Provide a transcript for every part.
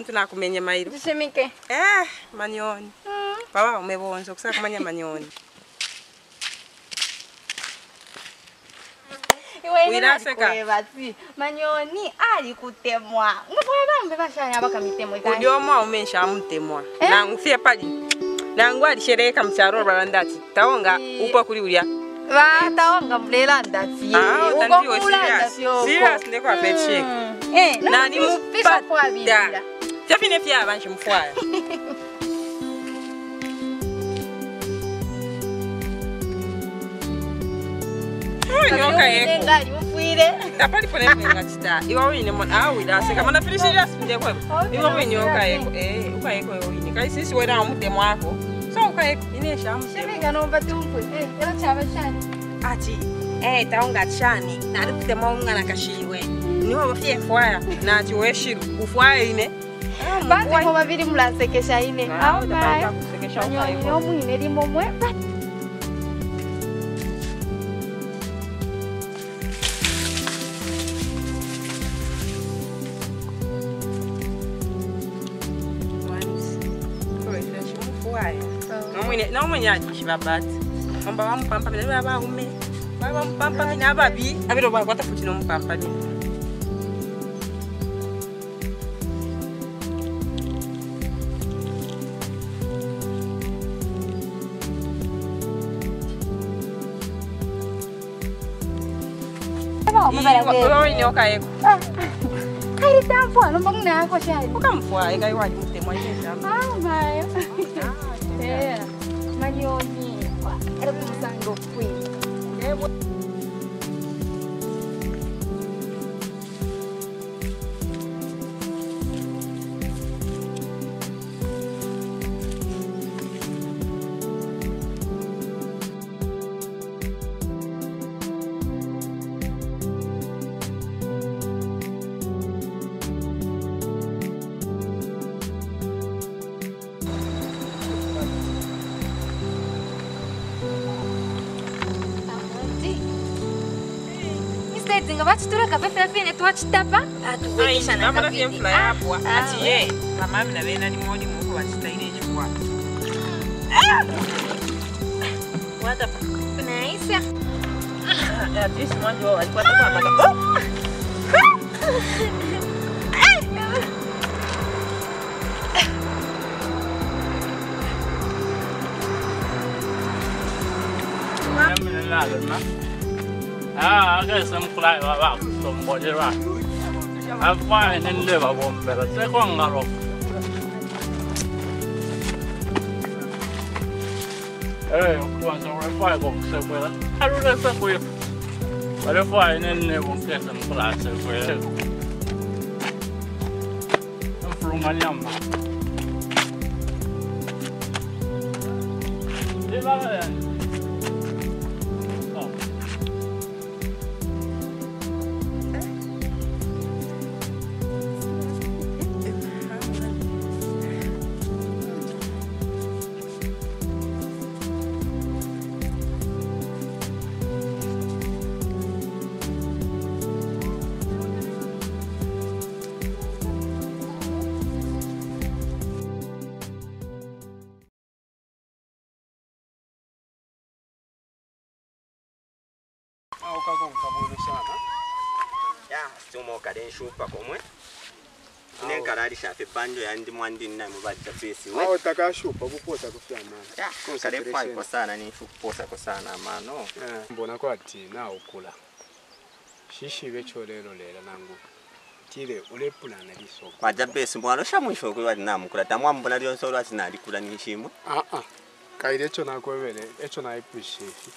Mtu nakumenya mairo. Zishimike. Eh, manyoni. mm. Baba umebonza kusaka kumanya manyoni. Ali kutemwa. Bashanya. Uliomwa. Eh? Na pali. nangu alishereka mcharo barandati. Taonga upa kuli ulia. Batawanga mlela ndati. Utandiwe serious. Serious ndeko apetshik. Eh, Na ni mupisa kwa mupata. Bibira. pia abanje mufwaya. Nyoka yeko. Ngali mufwire. Tapali pone mwenga chita. Iwa wine mon ah wida se kama na fili serious nde kwa. Iwa wine nyoka yeko. Eh, uka yeko wine. Kai sisi wera mu demo wako. So uka yeko ine shamu. Shimika nomba tumfwe. Eh, era chaba shani. Ati eh taonga chani. Na ari kutema unga na kashiwe. Niwo bafye fwaya. Na ati weshiru. Ufwaya ine. Basi kwa mabili mlase kesha ine. Hauna. Nyo mwine limo mwe. não não omba vamupampa vina vavaume não não não não não não vina wainewakaeko kairi tamfwa nomba kunako shai? Ukamfwa ikaiwadi mutemwa iezamayo ah, ah, eh, manyoni. Eri kumusangopwii bachitura kapefe fine twachitapa. Atuwekesha na amana kabidi. fyemfula yapwa Ah, ati ye bamami nabena limoni muko bakitaire ekikwa watapa Kunaisa. atisi mwanji wao alikwata kwamaka Ah, agora Ah, agak semkulai bawa tombol je lah. Apa ini ni bawa bomber? Saya kau ngarok. Eh, kau sampai fai kau semkulai. Haru dah semkulai. Pada fai ini ni bomber semkulai semkulai. Perumah nyaman. Pesi we. Awo takashupa kupota kufya amana kale fai kwa sana ni kuposa kwa sana mano mbona kwati naukula shishibe cholelo lela nangu. Tile ulepulana lisoko kwaja besi mwalo sha mwisho kwe wati namukula tamwambula lyonse olwati nalikula nishimwe aa kaile echo nakwebele echo naipushefi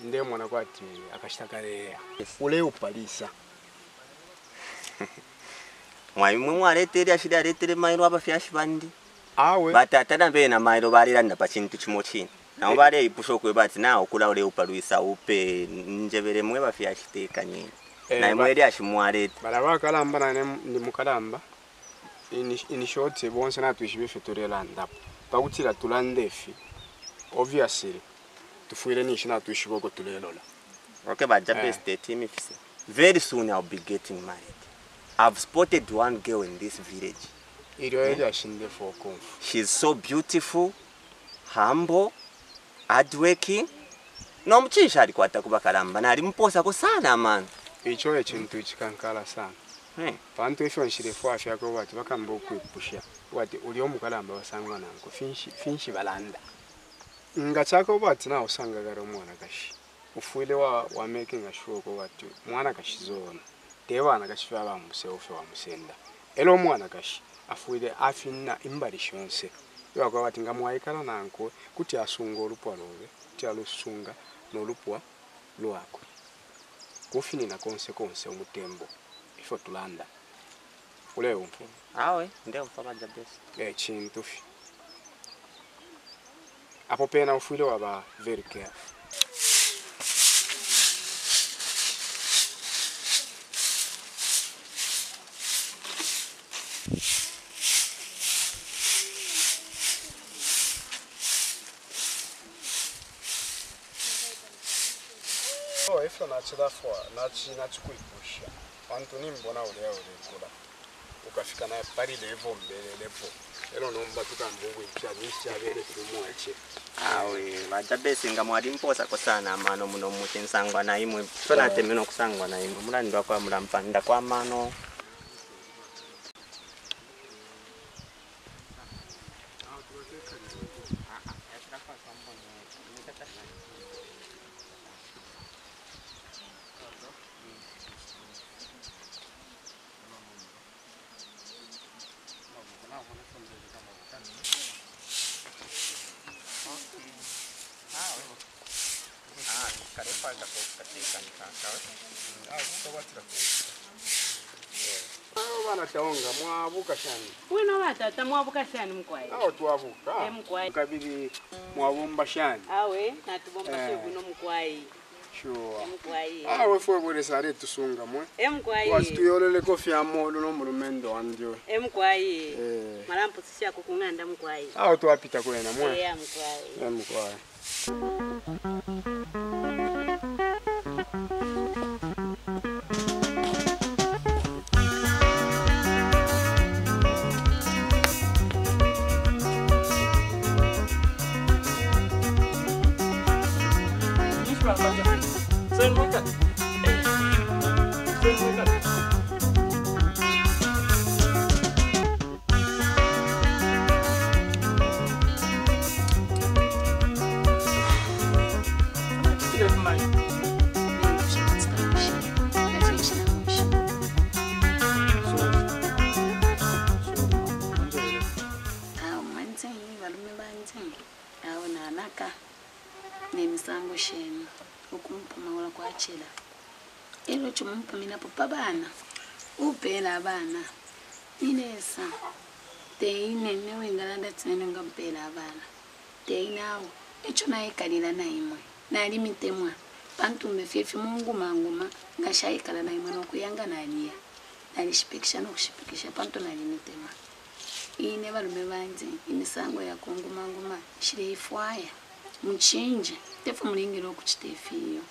nde mwana kwati akashitakalela ule upalisa mwaimwe mwaletere ashili aletere mailo abafyashi bandi awe. Batatana bena na mairo pa pachintu chimo chini. Nao bali ipusha okwe bati nawo kulaule upalwisa upe njebele mwe bafyashi teka nyini Eh, ashimwalete bala bakalamba nane ndi mukalamba. Ini ini shoti bonse natwishi befe tulelandapo pakutila tulandefi obviously tufuire nishi natuishi boko tulelola Okay, but Eh. Team very soon I'll be getting married. I've spotted one girl in this village. She's so beautiful, humble, hardworking. nomuchisha alikwata kuba kalamba nalimposako sana man. Icho echintu ichikankala sana. Hmm. pantu ifyo nshirefu afyako bati bakamba okwipusha bati uli omukalamba basangwa nanko. Finshi finshi balanda. Nga chako wati na usanga garo mwana kashi. Ufuile wa wa making sure ko bati mwana kashi zona tebana kashi fya bamuse ofe wamusenda elo omwana kashi afuile afinna imbali shonse iwako bati nga mwaikala nanko kuti asunga olupwa lobe kuti alusunga n'olupwa lwako kufinina konse konse omutembo ifo tulanda. Ulewo mfu awe ndio mfama jabesi ekintu fi. Apo pena ufuile waba very careful Ifo nachilafwa nachi nachikuipusha wantu nimbona ulea ulikula ukafika naye pali levo mbelelepo elo nomba tukambungu ipya nishabele tulumwache awe vajabesinga mwalimposako sana mano muno muti nsangwa naimwe so kusangwa okusangwa naimwe mulandwa kwa mulampanda kwa mano awo bana taonga mwavuka shani. Wino vatata mwavuka shani mkwai awo twabuka Eh, mukwayi. kabili mwabumba shani. Awe natibomba Eh. shevino mkwai sure. Awe fwe bwelesa ale tusunga mwe. Emukwayi wasituyoleleko fyamolo nomulumendo wandyo emukwayi Eh. malampusishako kung'anda mukwayi awo twapita kwena mwe. Eya teinawo icho nayikalila naimwe nalimitemwa pantumbe fyefi mungumanguma ngashayikala naimwe nokuyanga naliya nalishipikisha nokushipikisha panto nalimitemwa ine valume vanje imisango yakongumanguma shireifwaya muchinje. Tefu mulingile okuchitefiyo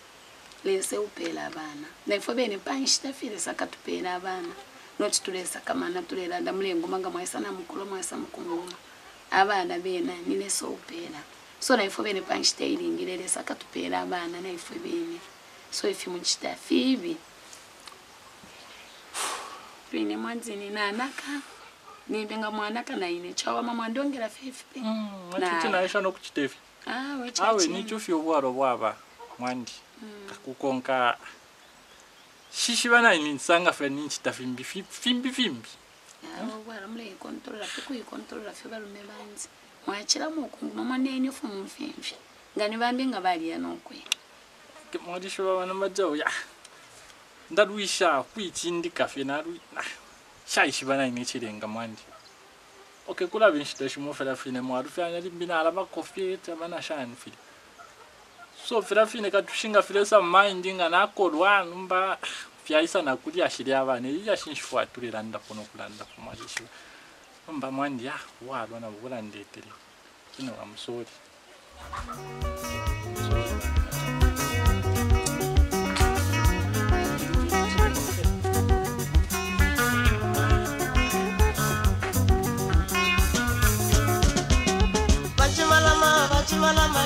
lese upela abana. Naifo bene panshitafile sakatupela abana. Noti tulesa kamana tulelanda mulengumanga mwaisa na mukulu mwaisa mukunguma abaana beena ninesa obupeera so naife beene pankitairingire lesa katupeera abaana naife beene so ife mukita fiibi twine mwadzini naanaka nimbe nga mwanaka naine chawama mwandongera fiifipe mwachiti mm, naisha nokuchitefi ah, awe awe nichufi obwaro bwaba mwandi. Mm. Kakukonka shishiba naini nisanga fe ninchita fimbi fimbi fimbi varamula oh, hi controla piku hi controla fe varume vanzi mwachira mukungu mamwaneni fomu mfemfe ngani vambi nga valiya nokwena mwalisho vavana majaho ya ndarwi sha kwichi ndikafe narwi shai xivana yini xilenga mandi okay ku laveni xilo ximo fela fine. Muhari fana limbina hala va kofeta va na xani file so fela fine ka xi nga file sa mindi nga na kolwani mba pyaisa nakulya ashili abana elilya shinshifuatula elanda kuno okulanda kumwalishila omba mwandi ah waalwa navo vulandeetele ino vamusoli vachimalama vachimalama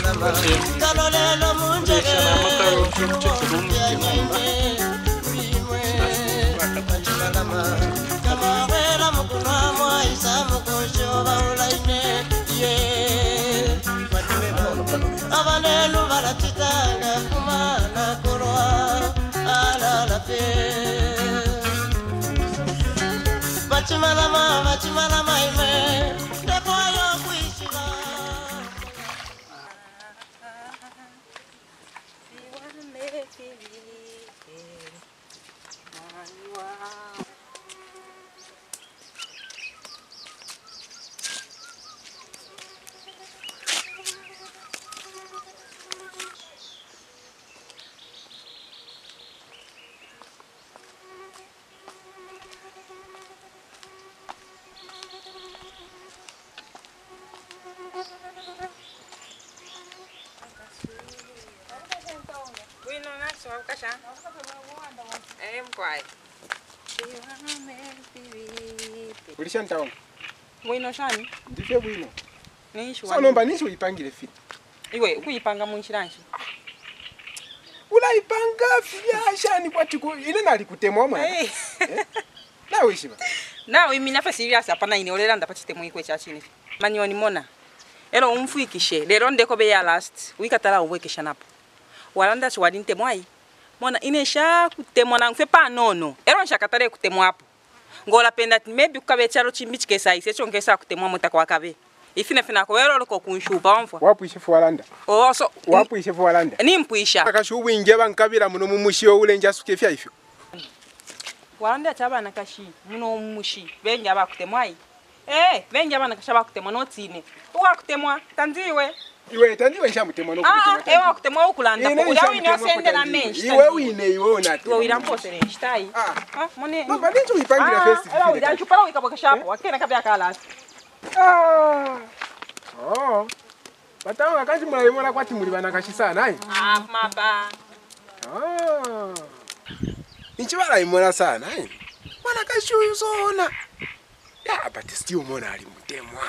lamba kalo lelo munjegeamalamba kamawela mukunwa mwaisa mukusho baulaine ye abalelu balatitanga kumana kulwa alalape bacimalama bacimalama ime shani ndife bwino. Sanomba ninshi uyipangile fiti? Iwe ukuyipanga munchiranji? Ulayipanga fyashani ah, kwatiko ine nali kutemwa mwana eh? nawe ishiva nawe imi nafe sirias apana ine oleranda pachitemo ikwe chachini manyiwa nimona ero umfuikishe. Lero ndeko beya last. Wikatala uwekesha napo. Walanda chiwali ntemwai? Mona ine shakutemwa nangu fe panono ero nshakatale kutemwapo ngola penda ti maybe kukabe chalo chimbi chikesa ise chonke sa kutemwa mutaka wakabe ifina fina ko wero ko kunshuba omva wapuishe fuwalanda o oh, so wapuishe fuwalanda ni mpuisha akashubu inje bankabira muno mumushiyo ule nja suke fya ifyo. Walanda chabana kashi muno mumushi. Benja bakutemwa eh benja bana kasha bakutemwa notine uwa kutemwa tanziwe. Iwe Ah, ah, ewa kutemwa ukulanda osende na menshi wine Ah. Ah, mone Ah, festi ewa kabya Ah. Oh. Kwati bana ah maba Ah. Balayimona sana. Mwana kashuyu zona. Ya but still mona ali mutemwa.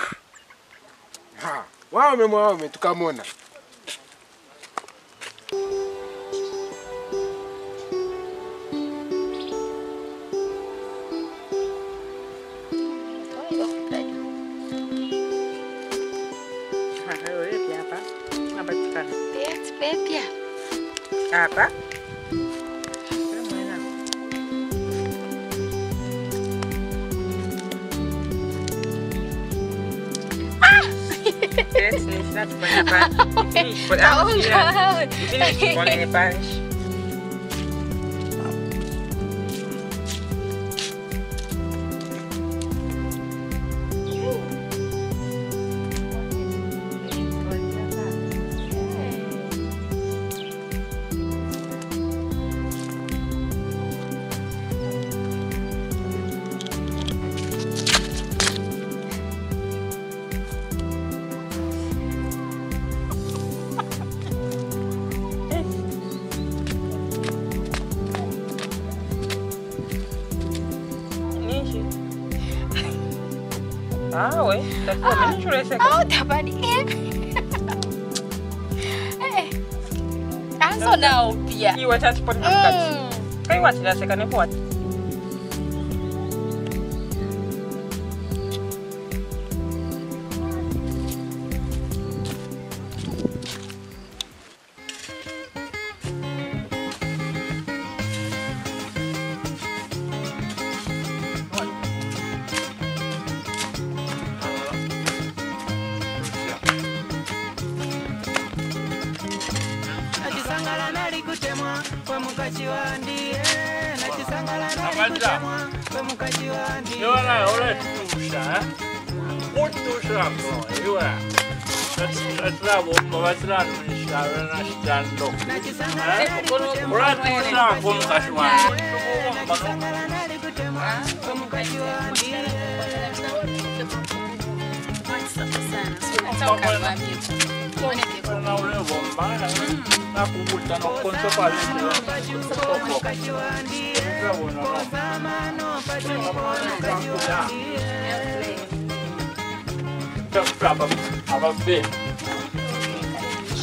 Ha. Wame mwaume tukamona. hapa Jetzt nicht, nicht bei der Bahn. Ich bin auch schon. Au tabani hivi. Anzo You pia. Iwa tatipo ni mkati. Kwa hiyo wachilaseka ni kwa wachilaseka. sirabumba basiranunisha benashitando uratusako omukazi wanje unaulevombala nakubuta nokukonso kwavitirabona abafeera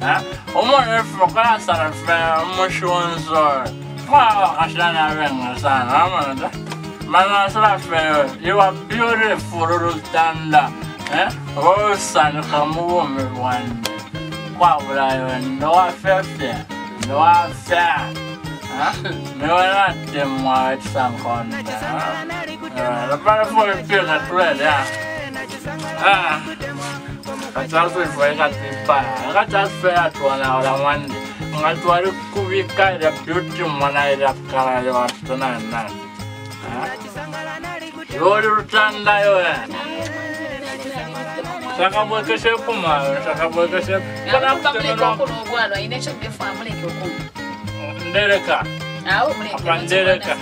Huh? I'm wondering from class that I'm from, which ones are... Wow, I should not understand. I'm gonna... Man, I should have. You are beautiful, little tanda. Eh? Oh, son, come home with one. Wow, but I even know I felt there. No, I felt. No, not the much some content. Uh, the powerful feel that red, yeah. Ah. vatswari sweswi va nga tipfaya a nga ta feya tona lan'wani nga tswari ku vika ra beauty mana ra kala yo tona na yo ri rutanda yo zvakaboka shepu ma zvakaboka shepu ndereka apandereka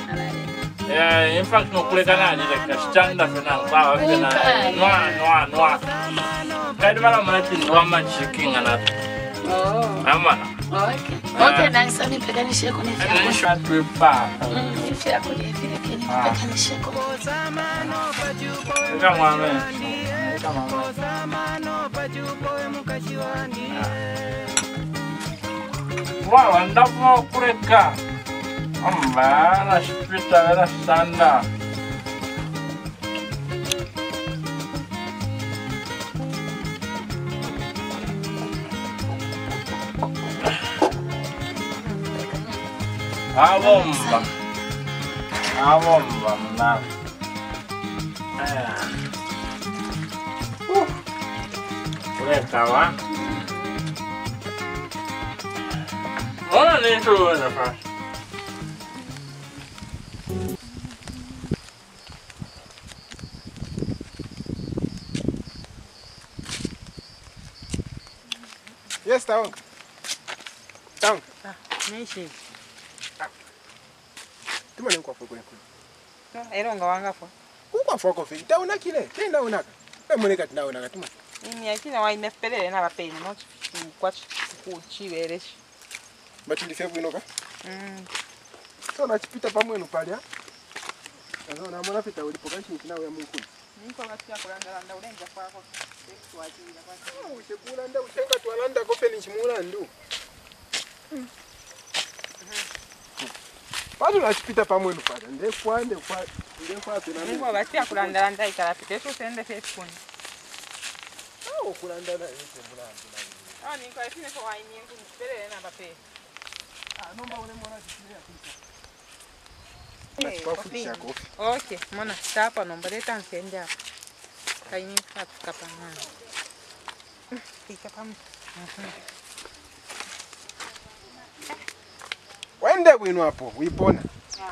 Eh, in fact nokuleka nalireka sitanda fena nkwawa fena nwa nwa nwa kadi bala malati nwa machikinga na amana ok. Nangisamipekaniseko nishatwipa ifyako liefilekenipekanisheko eka mwame wawa ndavo kuleka Amara Spitala Sanda. A bomba. A bomba, nada. Eh. Uh. Por lá. Olha dentro, rapaz. Nintuwena fa Yes, Taonga. Taonga. Nishi. Tumane nkwafu kule kule. ero nga wangafa. Kwa foko fi. Taona kile. Kenda una. Na mwene tunaona tuma. Ini akina wa imepelele na bapeni no kwa kuchiwereshi. Batili febu inoka. Mm. So nachipita pamwenu palya. Sasa na mwana pita ulipo kanchi kinawe ya Mungu. Tuwajira uchenga twalanda kofe ni. Patu pamwenu pata Ndekwa ndekwa ndekwa. Ah, nomba ule mwana chikilia pita. Eh, Nachipafundisha kofi. Okay, mona tapa nomba leta nsende hapa. Kaini kapa kapangana. Pika pamu. Wende bwino hapo, wipona Mai.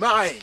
mine.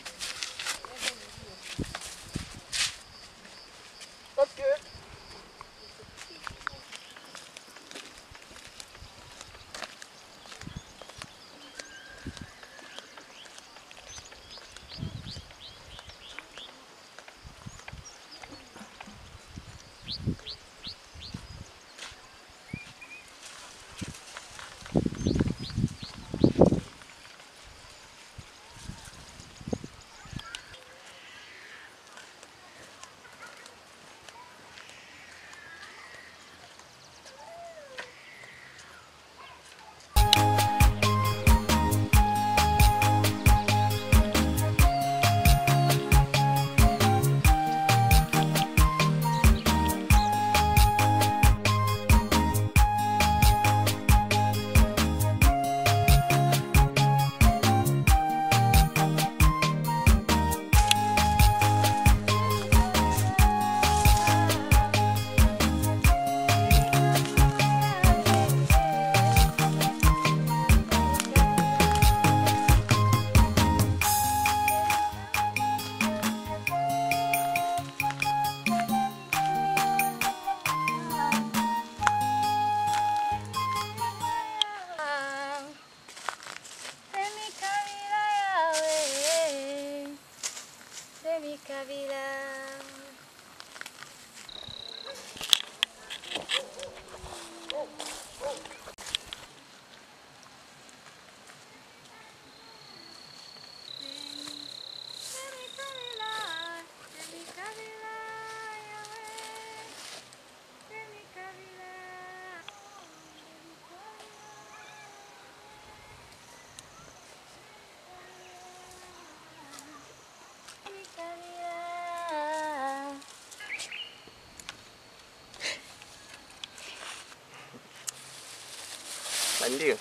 Ali.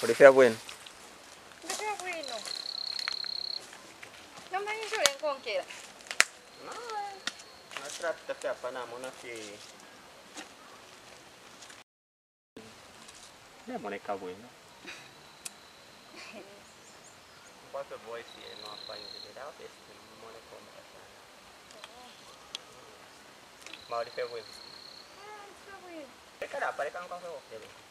Por isso é bueno. Por é bueno. Não me enjoem com que era. Não, é. Eh. Não trata de ter a panamona que... É moleca bueno. Quanto boy se é não é de geral, esse moleque como tá sendo. Mauro pegou isso. Ah, isso é bueno. Peraí, cara, parei que eu não consigo.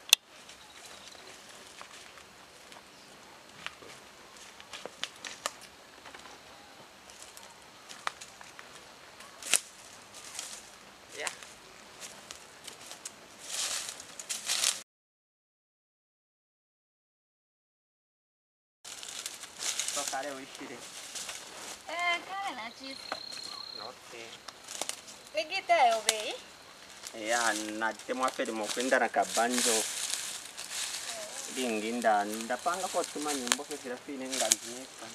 kare wishire kare nachitsa okay. Igitayo bei ya natemwaferi mokwinda na kabanjo lingi nda ndapanga kotuma nyimbo kesira fine nganzi yepa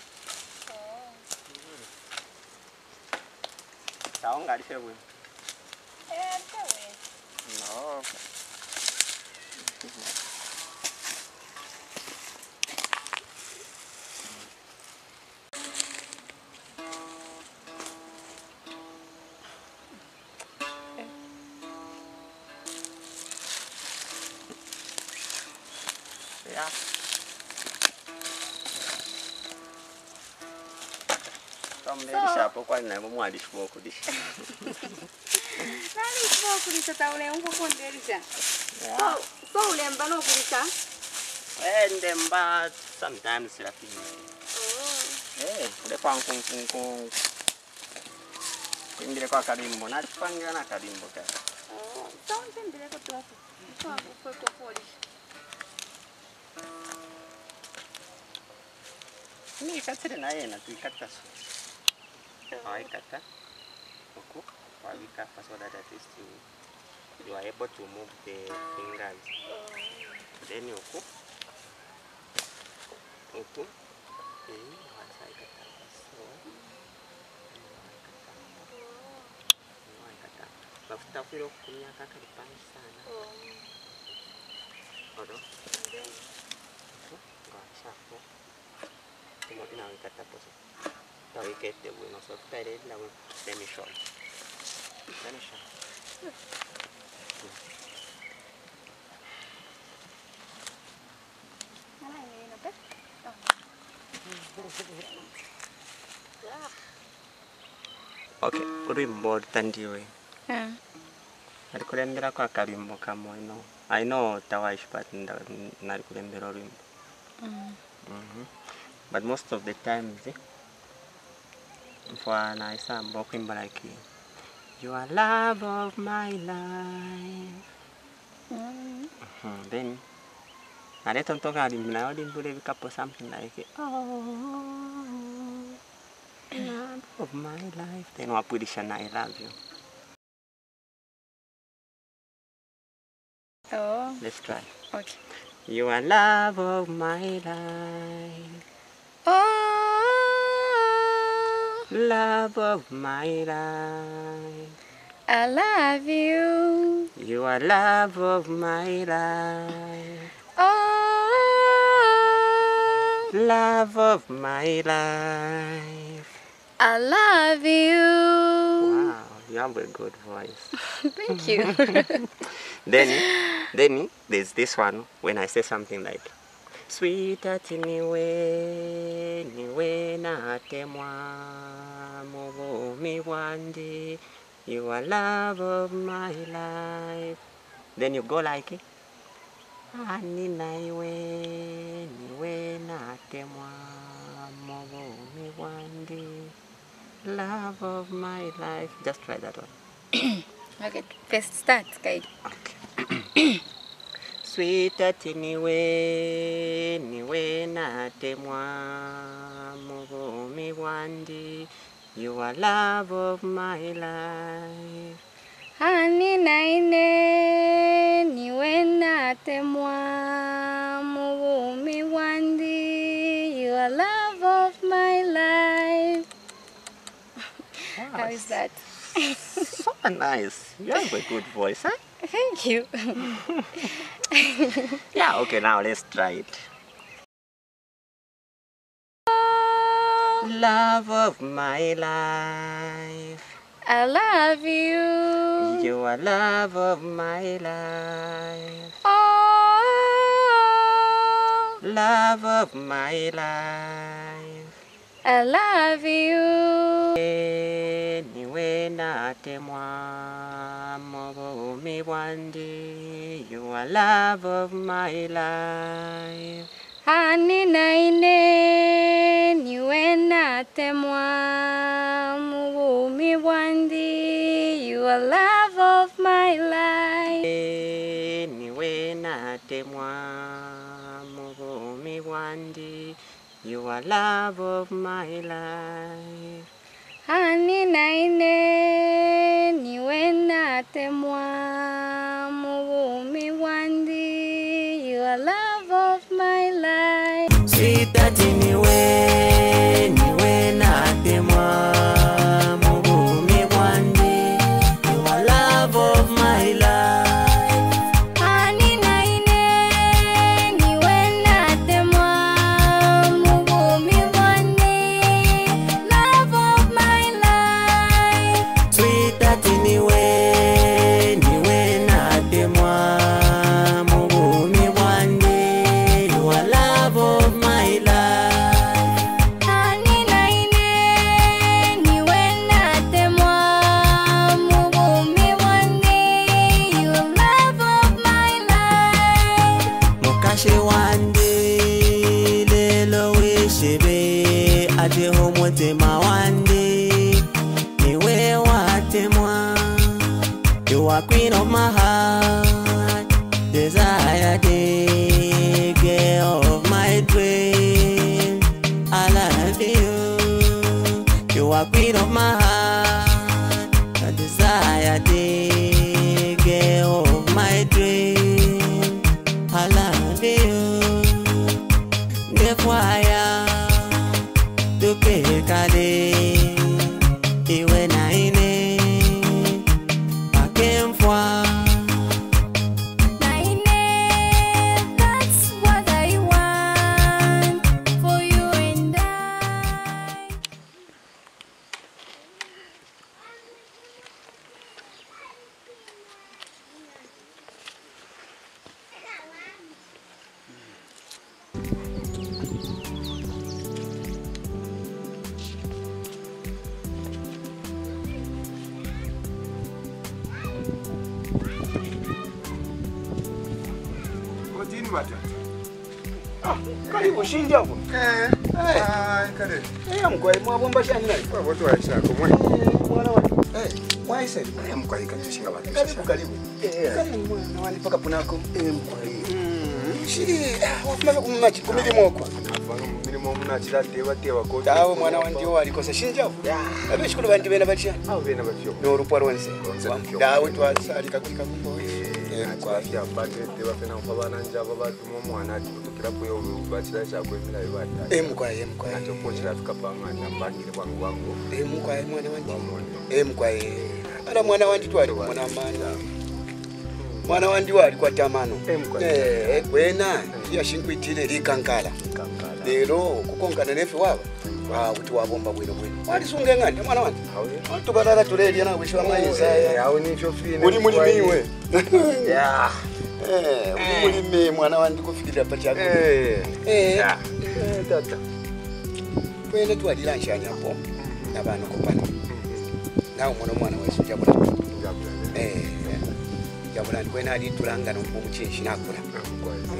tawo ngalife bwino Bapakwane bomwalisibokuli nalisiba okulisa taulea nkukundilisa soulemba nokulisa É, mba sometimes lakini kule kwanku nkunku kuimbile kwa kalimbo nalipangira na kalimbo kaka saunzimbileko twafu kwakukotokolisa nikatsile tu tuikatasu Waikata Oku Wawika Pasodadatis You are able to move the fingers Then Oku Oku Then Waikata So Waikata Mafuta vile kutumia kaka ni pani sana Odo Ndio Ndio Ndio Ndio Ndio Ndio Ndio Now you get the wing of tired now. Let me show you. Let me show you. Okay, rwimbo rutandiwe ari eh. kurembera ko akarimbo kamwe no i know tawashi but nari kurembera rwimbo mm. mm-hmm. but most of the time see? Mfana isamba okwimba like you are love of my life Mm. Mhm, then naleta mtoka alimnayo limbule vikapo something like oh love of my life then wapulisha na i love you Oh. let's try Okay. you are love of my life Oh. Love of my life I love you. you are love of my life Oh. love of my life I love you. wow you have a good voice Thank you. then then there's this one when I say something like sweetheart niwe niwe natemwa mubumi wandi you are love of my life. Then you go like ani naiwe niwe natemwa mubumi wandi love of my life. Just try that one. Okay. First start, guide. Sweetheart niwe niwe natemwa mubumi wandi you are love of my life Hani naine niwe natemwa mubumi wandi you are love of my life. How is that? so nice you have a good voice huh? Thank you. yeah okay now let's try it love of my life I love you. you are love of my life Oh, love of my life I love you. niwe mubumi day you are love of my life. Hani naine niwe natemwa mubumi wandi you are love of my life. niwe natemwa mubumi wandi you are love of my life Hani naine niwe natemwa mubumi wandi you are love of my life. Sweetheart niwe niwe watu wa chako mwe. Mwana wa. Eh, mwaise. Eh, mkwai katushinga watu. Karibu karibu. Eh. Karibu mwana wani paka punako. Eh, mkwali. Mm, shiri. Wafuna kumachi kumili moko. Milimo muna chirateva teva ko. Dawe mwana wandi yo alikosa shinja hapo. Abe shikulu bandi bena batya. Avo bena vatyo. No rupwa rwonse. Rwonse. Dawe twasalika kulika kumbo. Eh, kwa afya batete vafena kufa vana njava vatuma mwana atiputukirapo yo mkwai. nachopo chirafika pamwana mbangire kwangu wangu Eh, mwana wandi. wamone Eh. Ala mwana wandi twali kumona mana. Mwana wandi wali kwa tamano. Eh, yashinkwitire likankala. kankala. Lero kukonkana nefe waba wa kuti wabomba bwino. Bwino walisunge ng'ande mwana wange awe tubalala tulelya nawe mayinza uli mulimiwe ulime mwana wandikufikirira pachako eh. ah. tata. Twene tiwadilanshanya po nabantu kupana. Nawe muno mwana wesu jabula jabula ndikwene alitulanga nomuchinshi nakula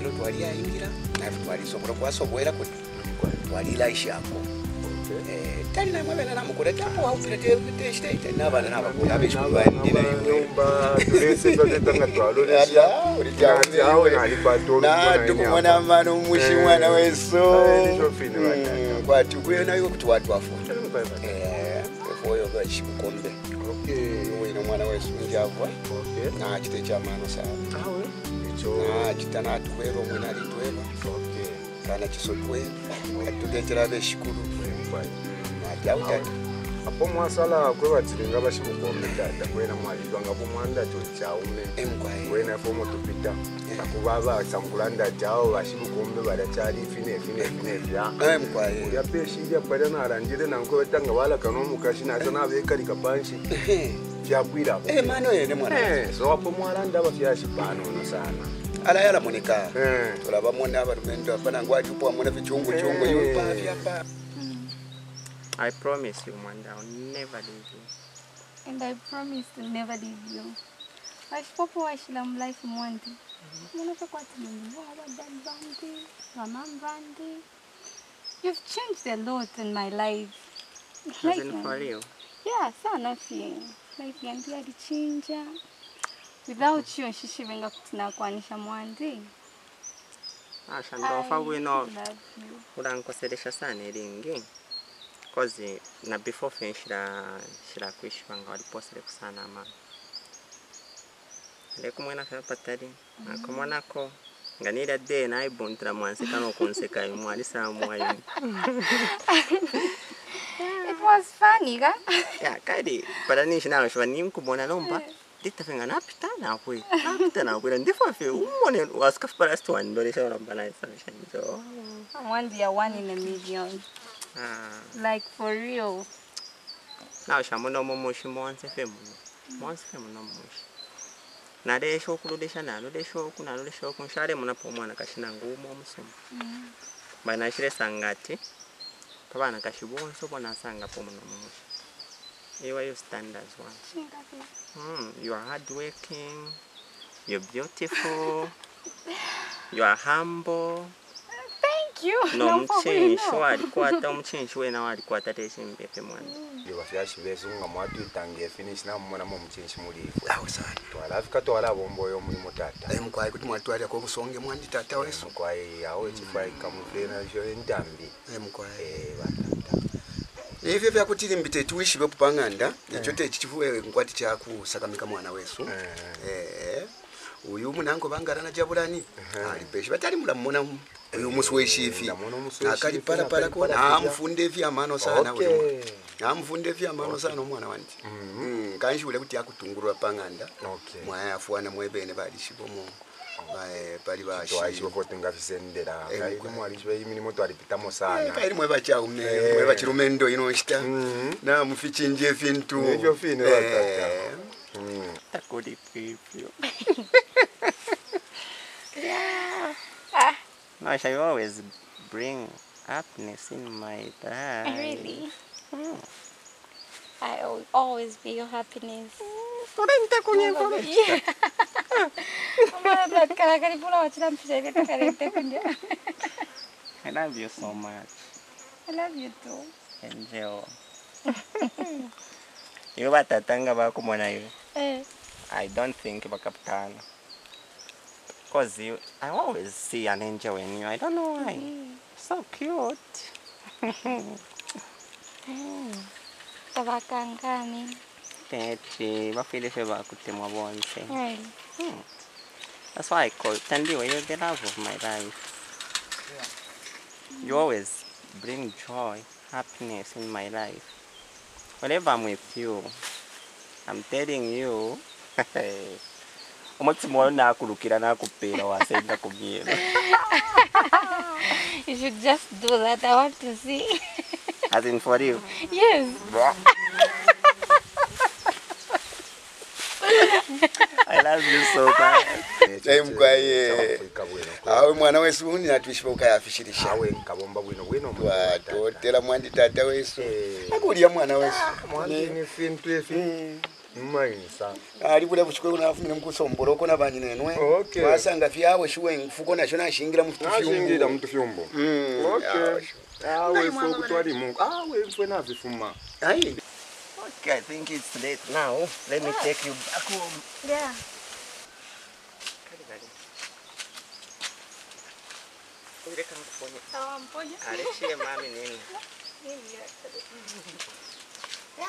ino twaliyayingira nafe twalisombola kwasobwela kuti twalilayishako ishako tali namwe bena namukula tapo waupira teshitaita nabana nabakula abeshukulu bandinayo nyumba tulese twateta twalolesha Nati awe nalipatolo natukumona mano mushi mwana weso. Eh, ndicho fine batata. kwati kuyo nayo kuti vachikukombe wino mwana wesu njava nachite chamano sawa nachita natweva mwina alitweva kana chisotweva atudetera veshikulu kwayi apo mwasala kwevadzidinga vachimukombe dada kwena mwalidwa ngapo mwandacho chaume kwena po motopita akuvava tsangulanda jawo vachimukombe vada chali finefi nefi nevya uya peshi lyabada nalandile nanko vetanga valakanomukashi nasa navekanika panshi vyakwilavo mano ene mwana so apo mwalanda vafyashipano uno sana alayala monika olava mona avarumendu apanangwachupwa mona vichungu chungu yopavya I promise you, Mwanda, I'll never leave you. And I promise to never leave you. Washipopo washila mlife mwandi. Mom bandi. You've changed a lot in my life. As in for you? Yeah, sana nothing. Life yangu yalichinja. Without you nshishivenga kutinakwanisha mwandi. Asha ndofa you. urankoseresha sana eringi kozi na before fe nshira nshira kwishibanga waliposere kusana ama ariko mwena fa patari nakomonako nganira de naibuntira mwansi kana kunseka imwali sa mwayi It was funny, ga? Ya kadi para nishi nawe ni nimkubona lomba ditafenga napita nakwe napita nakwe ndifo fe umone waskafu para stwan sa lomba na sa njo one dia one in a million. Like for real. Now shamuna momoshi mwanse femuno. Mwanse femuno moshi. Na desho kuludesha nano desho kuna no desho kunshare munapo mwana kashina ngumo omusomo. Mm. Mm-hmm. Bana shire sangati. Pabana kashibonso bona sanga pomuno moshi. You are your standards one. Mm, you are hardworking. You're beautiful. you are humble. nomuthenshi walikwata omuthenshi wena walikwata tesimbeke mwana. Bafyashibesi nga mwatwitanga efinishi namumonamu omuthenshi mulifu twalafika twalabomba oyo omulimu tata. Mukwayi kuti mwatwalirako obusonge mwandi tata eh, weso mukwayi awo ekifaikamutenavyo mm. entambi eh, eh, mukwayi batata ebyo byakutilimbi tetuwishi bwekupanganda ekyo tekikifu nkwati kyakusakamika mwana wesu uyu munhango vangara najabulani? Ah, ari peshe vatari mulamumona uyu musi weshifi. Akali parapara kuona. hamufunde fyamano sana hamufunde fyamano sana omwana wanje mm, kanshule kuti akutungurura pang'anda mwaya afuana mwevene valishi vomongo pari vashiimilimo twaripitamo sanaparimwe vachaumwe vachirume ndo inoshita. Namufichinje fintu. Eh. Takodipwipyo fine, Ah. Takuli pipyo. Always bring happiness in my life. Really? Mm. I will always be your happiness. Yeah. Kundia. I love you so much. I love you too. Angel. iwe batatanga bakumona iwe Eh. I don't think bakaputana. Cause you, I always see an angel in you. I don't know why. Mm-hmm. So cute. Mm-hmm. Tabakangani. Tete, bafile fe bakutemwa bonse. Hmm. That's why I call Tandiwe, you're the love of my life. You always bring joy, happiness in my life. Whenever I'm with you, I'm telling you, wawe nakulukira nakupira wasenda kumyera You should just do that. I want to see. as in for you yes. I love you so much. Awe mwana wesu uni awe nkabomba bwino bwino watotela mwandi tata wesu. Akulya mwana wesu. Mwandini fintu efi mmanyisa ali bula buchikwe unafumile mkusombola okona banyinenwe Okay. wasanga fyawe shuwe nfuko nasho nashingira mufitu nashingira mutu fyumbo Mm, Okay. awe fwe okutwala imungu awe fwe navifuma ayi Okay, I think it's late now. Let me take you back home. Yeah. Sawa mponya. Alishie mami nini? Yeah.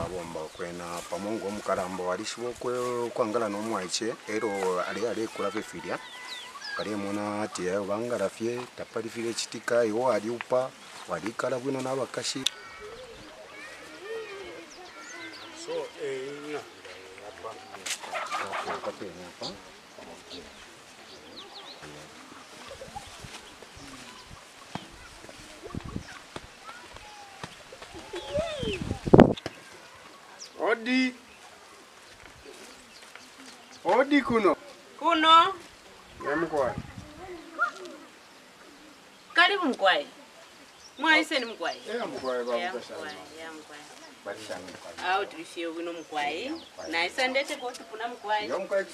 wabomba kwena pamongo omukalambo. Walishiwa okwe- okwangala n'omwaiche ero ali alikula efirya kalimona ati obangalafye tapalifile ekitika iwo waliupa walikala bwino n'abakashi odi odi kuno Kuno. Namkwai. Karibu mkwai. Mwaise ni mkwai. Mkwai babu Ya mkwai, ya mkwai. Au tulifie wino mkwai. Na tupuna mkwai. mkwai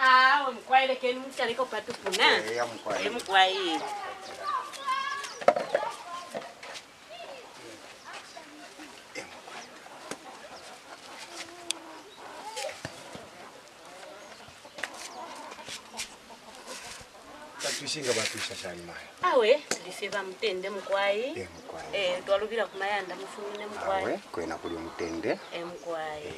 Ah, mkwai lekeni mchaliko patupuna. Ya mkwai. Eh, mkwai. naye awe ndifiva mutende mugwayi e eh, mugwayi e eh, twaluvira kumayanda mufunine mugwayi awe kwena kuli mutende e eh, mugwayi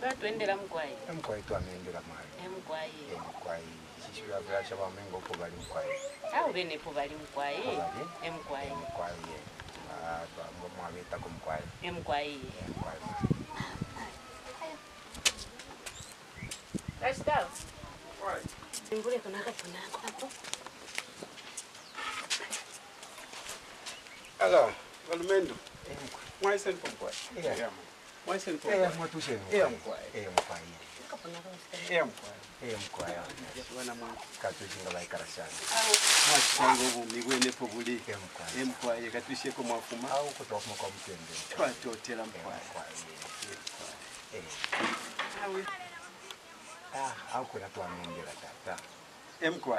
batwendera mugwayi e mugwayi twamendera mayo e mugwayi e mugwayi chichilavira cha vamengo po vali mugwayi awe venepo vali mugwayi e mugwayi e mugwayi twangomwavita ku mugwayi e mugwayi e mugwayi Let's go. Ngule kuna kapuna hapo. ala valumendo. Mwaisenipo mkwai Yeah. Yeah, mwaisenipo Eh, mkwai mwatushe Eh, mkwai Eh, mkwai Eh, mkwai Eh, mkwai wana mwana katushinga baikala shani mwakisanga obumi bwenepo buli Eh, mkwai emkwai katwisheko mwafuma. Au kutokuma kwa mtende. Twatotela mkwai Eh, awe ah, au kwena ako era twamwongera taata mqy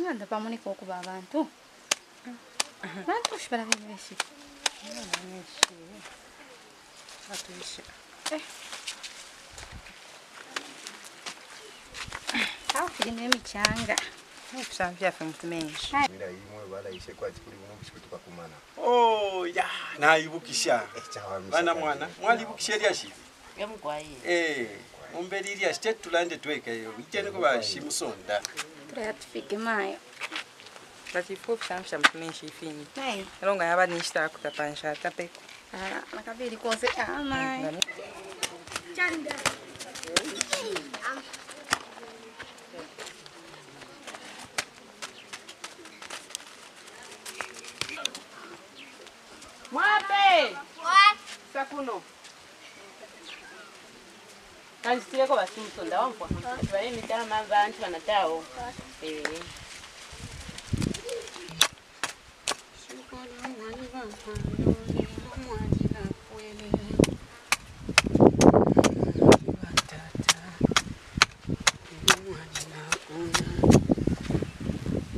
nga ndabamunika okuba abantu bantu shibalabe beshi atuisha awo kirina emikyanga zvamvyafe mutumenshi mira imwe valaishe kwati kuri uno kuchikuti kwakumana o ya naivukisha vana mwana mwalivukisha rya shivi emugwayi e mumberi rya state tulande tweka iyo ichene kuva shimusonda tiratufike mayo vati ifupi shamsha mutumenshi ifinyi ronga yava nishitara kuta panshata peko nakaviri kose amai Mwape! Sakuno. Kanisitireko basimusonda wampwa. Bali mitama abantu banatawo. Eh.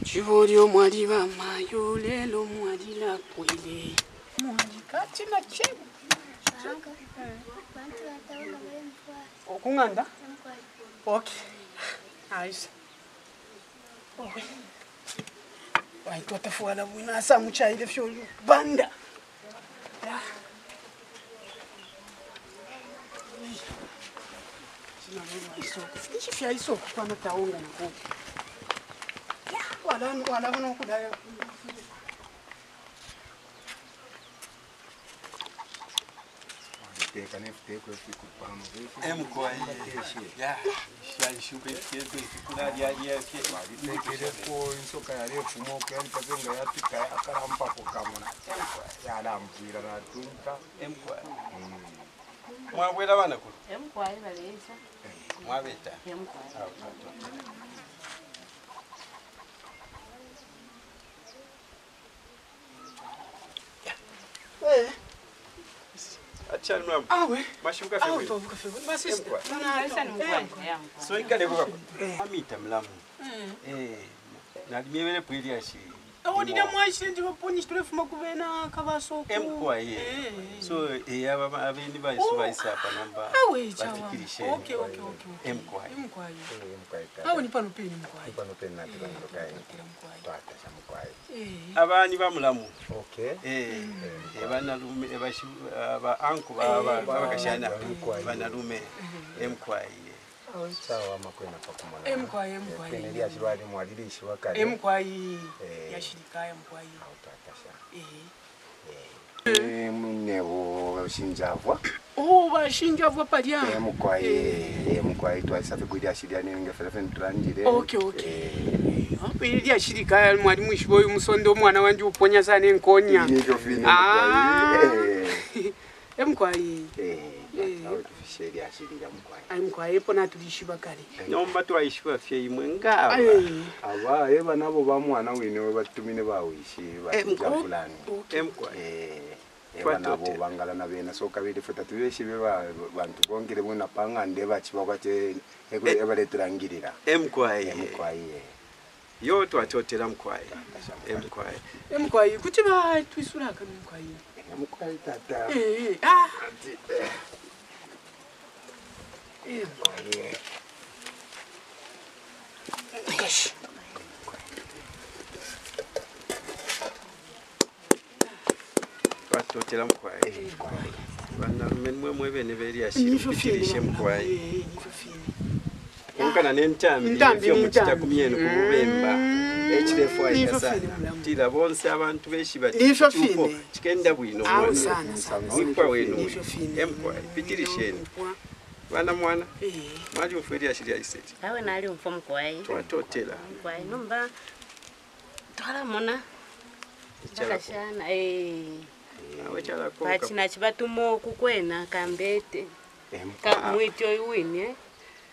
chivoli omwali bamayo lelo mwali lakwele mwali katina chemu okunganda? Okay. Aisa waitwatafuala mwina asa muchaile vyoyu banda ichifyaiso kupana taunga nakupi walavanokudaya teka nefuteko efikupamo walitekireko ensoka yali efumoka yalitaze nga yapika yakalampako kamuna yalambwira natunka mwabwera bana kulo Emkwaye baleesa. Mwabeta Emkwaye. Ah tatotera. achani mwamu awe mashuka awe Basi sisi. basista Esa ni mkwaye. so ikaleko amita mulamu eh. Nalimyebere pweli ashi Oh, odita mwashile ndivaponishito lefuma kuvena kavasoku emkuwa ye eh. so eh, eya aveni oh, vaisu vaisapa namba awechawaemkuwayeemkuwayeaweni pano peni mkuwayepano peni natiraokaetwata xa mkuwaye avani va mulamuno evanalume vaanku vavakaxana vanalume emkuwaye sawa makwena pakumona emkwai emkwai eh, kwene lya chirwale mwalire ishiwa kale emkwai eh. ya shirika emkwai autakasha eh. Munewo shinjavwa. Oba shinjavwa palya emkwai emkwai eh. twaisafe kuilya shirya ninge felefen tulanjire okay okay. Hapo ili ya shirika mwalimu ishiwa uyu musondo mwana wanje uponya sana enkonya emkwai ah. eh. sheri ashirira mugwayi aimugwayi ipona tulishiva kale nyomba twaishiva fye imwe ngava. Avaye vanavo va mwana winewe va tumine vawishi vatijabulani eh, emugwayi eh, eh, vanavo vangalana vena sokavili futa tiveshive vantu vongile vona pangande vachiva kwache evaletirangiririra emugwayi emugwayi yo twatotela mugwayi emugwayi emugwayi kuti vatwisulaka migwayi emugwayi tata. Ah vatotela mkhwayi vanameni mwemwe vene veliyashiritilishe mkhwayi kumkana nentambiyomuchita kumyenu kumuvemba ekirefwaya sana tila bonse abantu beshi bakicupo chikenda bwino. Mwana mwikwa wenuwe emkhwayi pitirisheni bana mwana Eh. mwali mferi ashiria iseti Awe nali Mkwaye numba. Twalamona. Ichalako. Bakashana. Eh. awe chalako Bachina chibatuma okukwena kambete. Ka mwiti oyu wini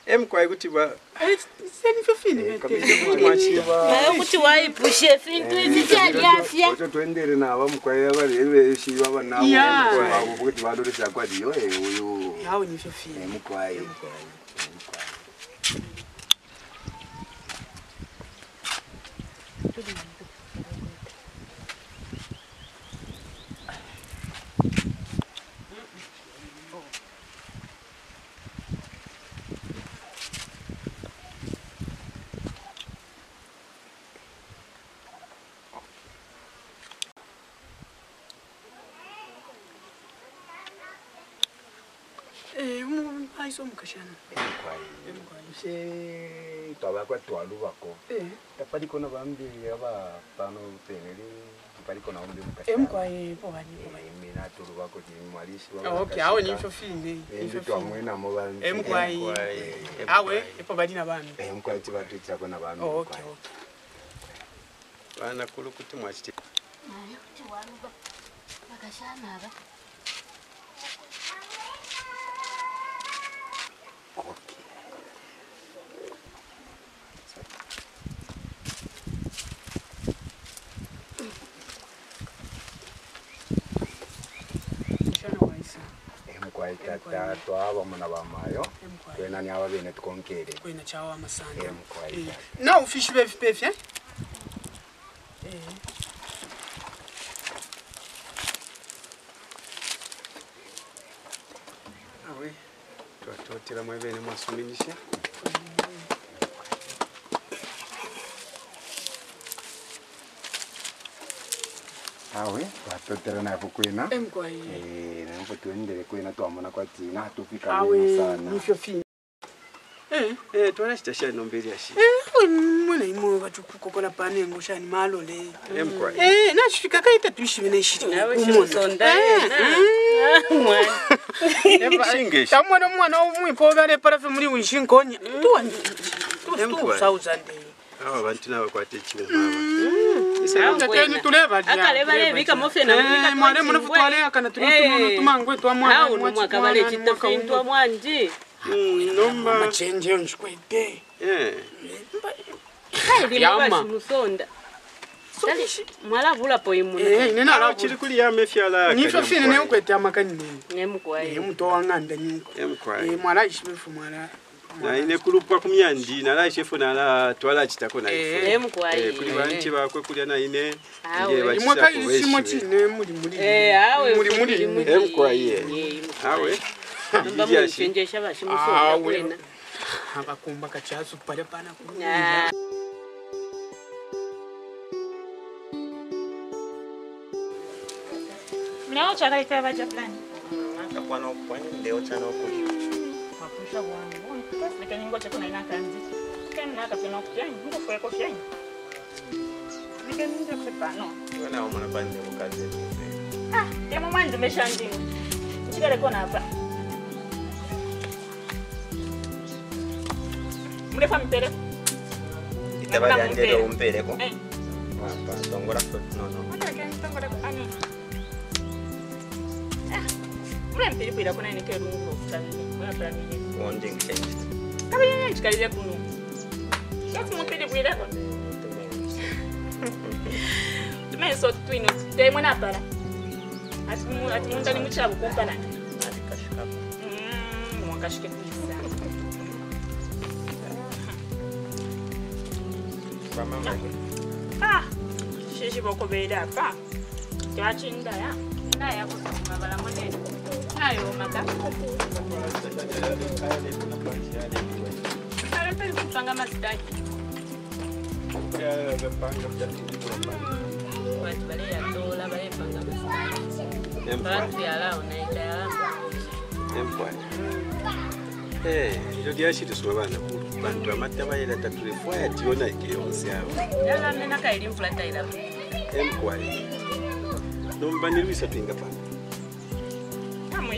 emgwayi ukuthi ba senifefiniukuthi wayibhushe fintoiyafyaotoendere nava mugwayi avarevexiva vanavo kuti valorisa kwati yo uyu mugwayi Thank you. somuka xana se twava kwa twaluva ko tapalikona vambili ava pano peneli tapalikona umbimuka emkwaye povani mina tuluva kuti mwalisi okay awe nisho fine ende eh, twamwenamo vambi emkwaye awe epovani na vambi eh, emkwaye tivatwitsako na vambi okay okay. Vana kulu kuti mwachiti mari kuti waluva vakashanava tata twaba muna bamayo twena ni aba bene tukonkere? Kwena chawa amasanda emkwayi Eh, na ufishi bevi bevi eh? Awe. Bene totela naye kokwena naye mfoti wendele kwena eh, twamona kwa tsina tufika sana. tona xita xa hina mbeli ya xin'wina eh, hi movha tukokola banengo xani malo leyi eh, na xi fika ka yi ta tuxivina xita mwana. Mwana u n'wi povale parafemu liwi hi xingonya tuwa tuwa sawuzandeyi vantina va kwateciwa iseeni tulevaliakalevaleevika mofenamwale eh, munafutwalea kana eh. tumangue twamwaamwaka valecitafintwa mwandi. Hmm, Nomachenjeo njikwete kaevilevashimusonda eh. mwalavulapo imunenenalachili kuliya mefyala nifyo fine neukwete amakani nene nemutowang'anda nyinko. Mwala ishivefu mwala naine kulupwa kumyandi nala ishefu nala twala achitako nakuli banti bakwe kulya naine emkwaiye awe akakumba kachazu pale pana mnawo chakaita vacha plani chakwana kupwanya ndeo chanokuya Na ine kulupwa kumyandi nala ishefo nala twala chitako na kulya na ine. Awe. Nge imwe bachisa kaili simo kuweshiwe. chine muli muli awe muli muli Emkwayi. Awe. amba Ijiji yashi. munchenjesha vashimusonda Awe. kwena akakumba kachazu pale pana Ah. mnao chakaita vaja fulani akakwana kwani ndeo chana okuli mapusha wangu nikaningo chakuna ina kanzi onde entendi. Tá bem, gente, quer dizer comigo. Já se muito de é agora. Tu me só tu ino, tem uma para. Acho que muito, acho que muito ali muito chavo com para. Acho que acho que. Hum, uma que é Pra mamãe. Ah, xixi vou comer da pa, Que tinha acho ainda é. É. ayo maka alepeli kupanga masidaki watu baleyatola balepanga masidaki bantu yalawo tusoma bana kulu. Bantu awo.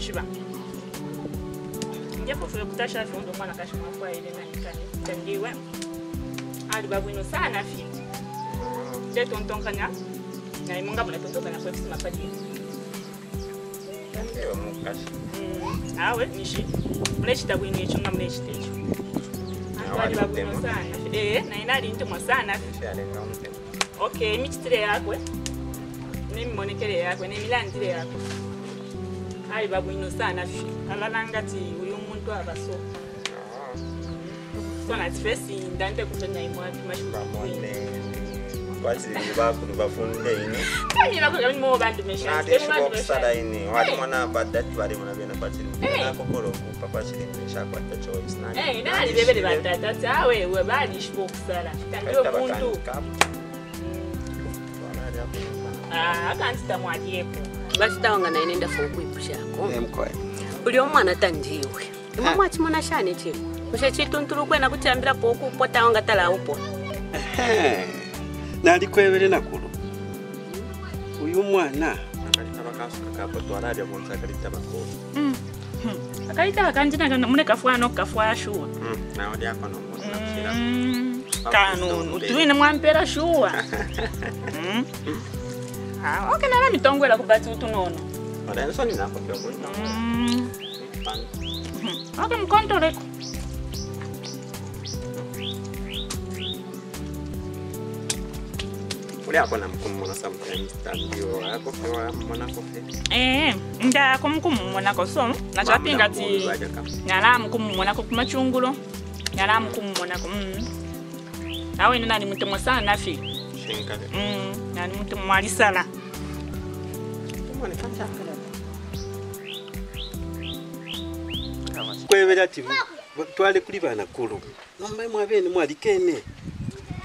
Nomba nilwisa twinga pana. amwishiba njepofule kutasha vyondo mwana kashimafwaile nanikani tendiwe ali babwino sana fi. De tontonkanya naimunga muna tontonkanya kwefisima padini eyo mukashi awe nishi. Mulechita bwino ekyo nga mulechita ekyo antu ali babwino sana ee naina ali ntimwa sana fyalenga mutema okay emichitire yakwe. Nemimonekere yakwe nemilandire yakwe ali babwino sana fi alala ngati uyu muntu abaso. So nati fesinda nte kufenya imwatu bamone bazili bakulu bafunde ini mashimo bantu nateshuka okusala ini wali mwana badati bali muna byona kwakiri nakokola okupa kwakiri choice. Nani nali batata ti awewe balishiba okusala tandire omuntu vachitawanga naye nenda fo ukuipu chako eh, uli omwana tandiwe imwe eh. mwachimona shani chiko ushechituntulu kwena kuchambira pokupo tawanga talaupo nalikwevele nakulu uyu mwana. Akaita mm. akandinaka mune kafuano kafuaya shuwa kanunu tuine mwampera shuwa Mm. Ah, okay nala mitongwela kubati utunono pyokulina okay mkontoleko Eh, nda kumkumunako so nachapinga ti nyalamu kumumonako kumachungulo. Nyalamu kumumonako mm. awe ine nani mutemo sana nafi. Mm. Nani? Mtu mwali sana. Twale kuli banakulu nomba mwabene mwalikene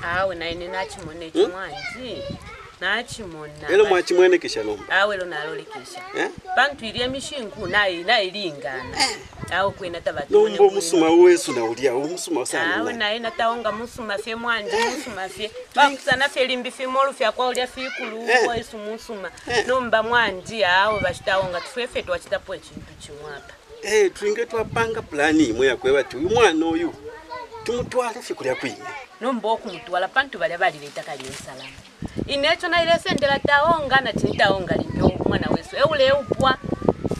awe naine nachimona ekyo mwanji nachimona elo mwachimwenekesha nomba awe lo nalolekesha Eh? bantu ilya mishinku nayi nayilingana awe kwena nomba omusuma wesu nawulyawo omusuma awe osana naye nataonga musuma fye mwanje musuma fye. Bakusana fye limbi fimolu fyakwawulya fikulu wesu musuma. Nomba mwanji awo bacitawonga tufefe twacitapo chintu chimwapa Eh, twinge twapanga plani imwe yakwe ti uyu mwana uyu tumutwale fikulya kwine nomba okumutwala pantu balya balira kali lyensalamu inecho nailesendela taonga nati taonga limbi mwana wesu. Eule upwa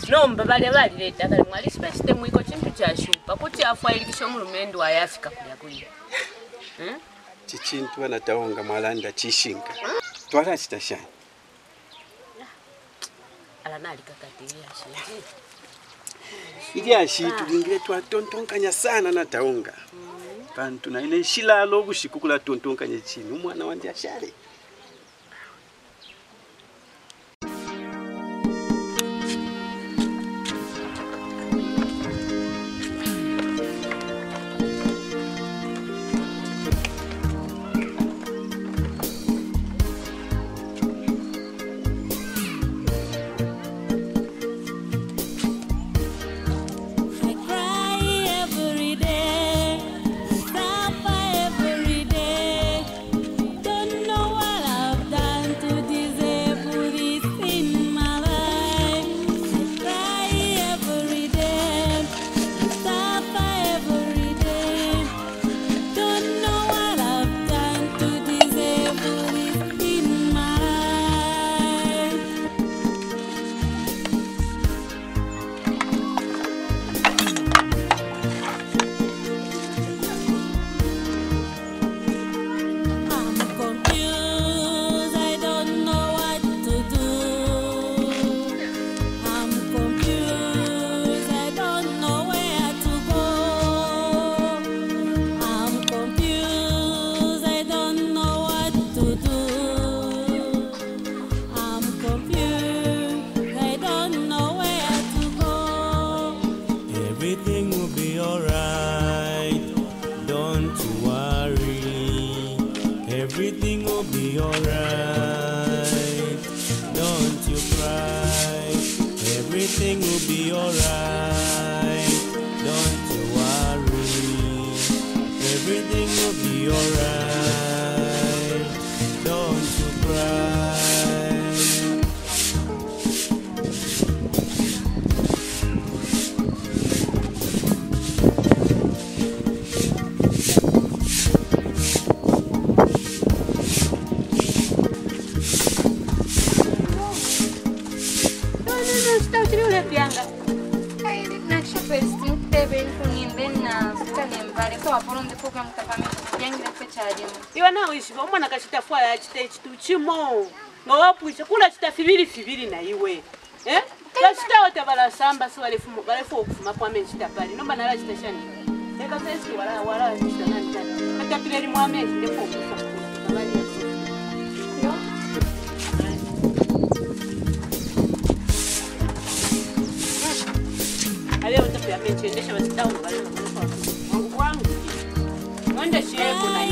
nomba balira mwali limwe alisipesite mwiko chintu kyashupa kuti afwailikisha omulumendu waye afika kulya kulya Hmm? chichintu vanatawonga mwalanda chishinga twala chita shani ala nalikakatilia shinji ili ashitu lingile twatontonkanya sana na natawonga pantu naine shilalo bushiku kula tontonkanya chini. Umwana wandi ashale iwe umwana omwana kachitafwaya chitu chimo. Nga wapwisha kula chita fivili na iwe. Eh? kachitawo tavalasamba si balefu balefu okufuma kwame chita pali nomba nala chita shani eka sesi wala wala chita nani tani katapileli mwamezi ndefu okufa ale utapia mechendesha wasitawo bale wangu wangu wanda shi ya kuna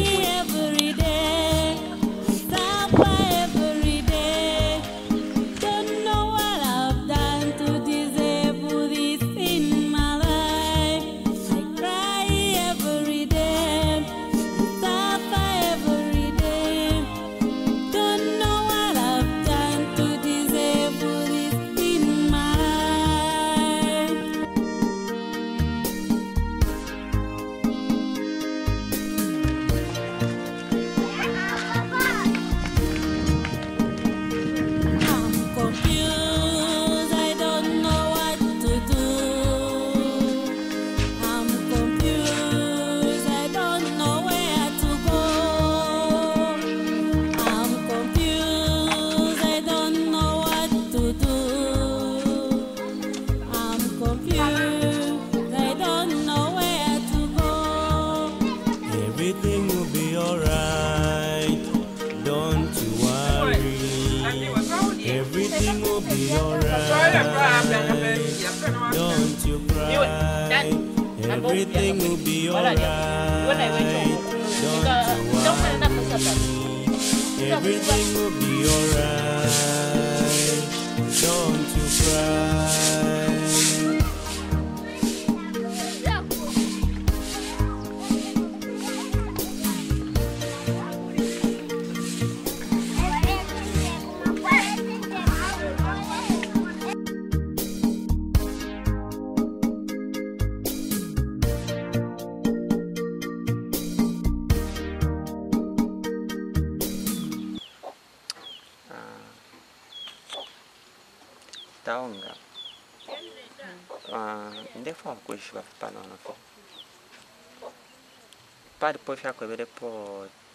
fyagwevele po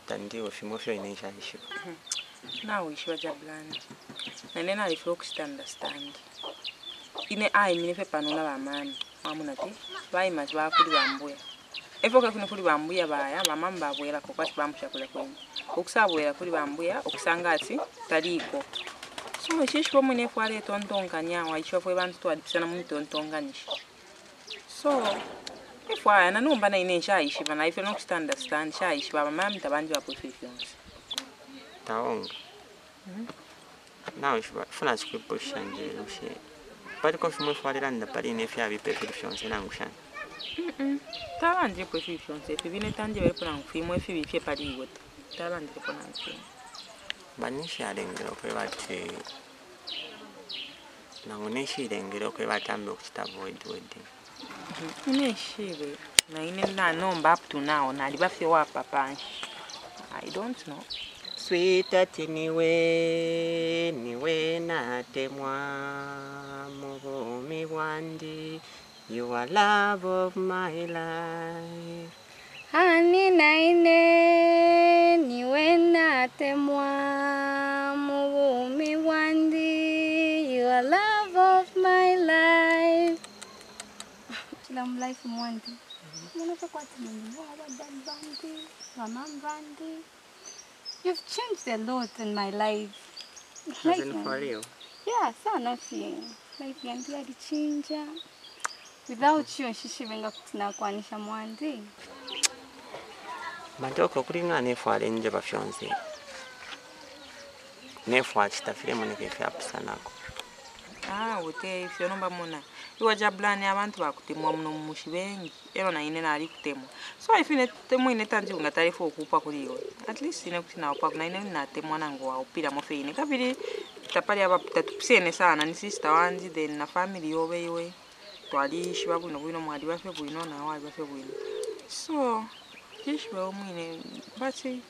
tandiwo fimwe fyoine njaishiwa hmm. nawishiwa ja blandi nane nalifile okusitandastand ine aimile pepano la vamami wamuna ti vaima ti vakuli vambuya efoke kune kuli vambuya vaya vamami vavuyelako kwati vambushakula kwenye okusavuyela kuli vambuya okusanga ati taliko. So ixixifo mwene efo aletontonganyawa ixifo vantu twadipisana mumitontonganisha so efaya nanomba naine nshaishi vana ife nokustandastand shaishi vava mami tavanji vapo ifefyonse taonga nawe funa xikwipo xanjelo xe pati kofumo ifalelanda pali ine fyavi pefili fyonse nangu xana tavanjepo efili fyonse efi vine tanjevelepo nangu fimo efi vifye pali iwota tavanjelepo nangu fimo vani xalengela okwe vati nangu nixilengela okwe vatambe okuti tavoediwedi wedding ineshive naine nanomba up to now nali bafye wapa panshi i don't know. Switati niwe niwe natemwa mu bumi bwandi you are love of my life. Hani naine niwe natemwa mubumi bwandi you are love of my life kila mlife mwandi mwanaka kwati mungu abadali bandi bamam bandi. You've changed a lot in my life. Life As in yangu- for real? yeah sana fi life yangu yalichinja. Without you nshishivenga kutinakwanisha mwandi. Matoko kulingana nefwale enje bafyonse nefwa chitafilemu nikefyapisanako ah ifyo nomba mona iwa jabulani abantu bakutemwa muno mumushi bengi. Ero naine nari kutemwa. So ifine temwa ine tanji ungatarifu okupa kuliwe at least ine kuti naopa naine natemwa nango waupira mofeine kabiri tapali aba tatupisene sana. Ni sister wanji then na family yobe iwe. Twaliishi babwino bwino mwali bafe bwino nawe wali bafe bwino so jishibe mwine basi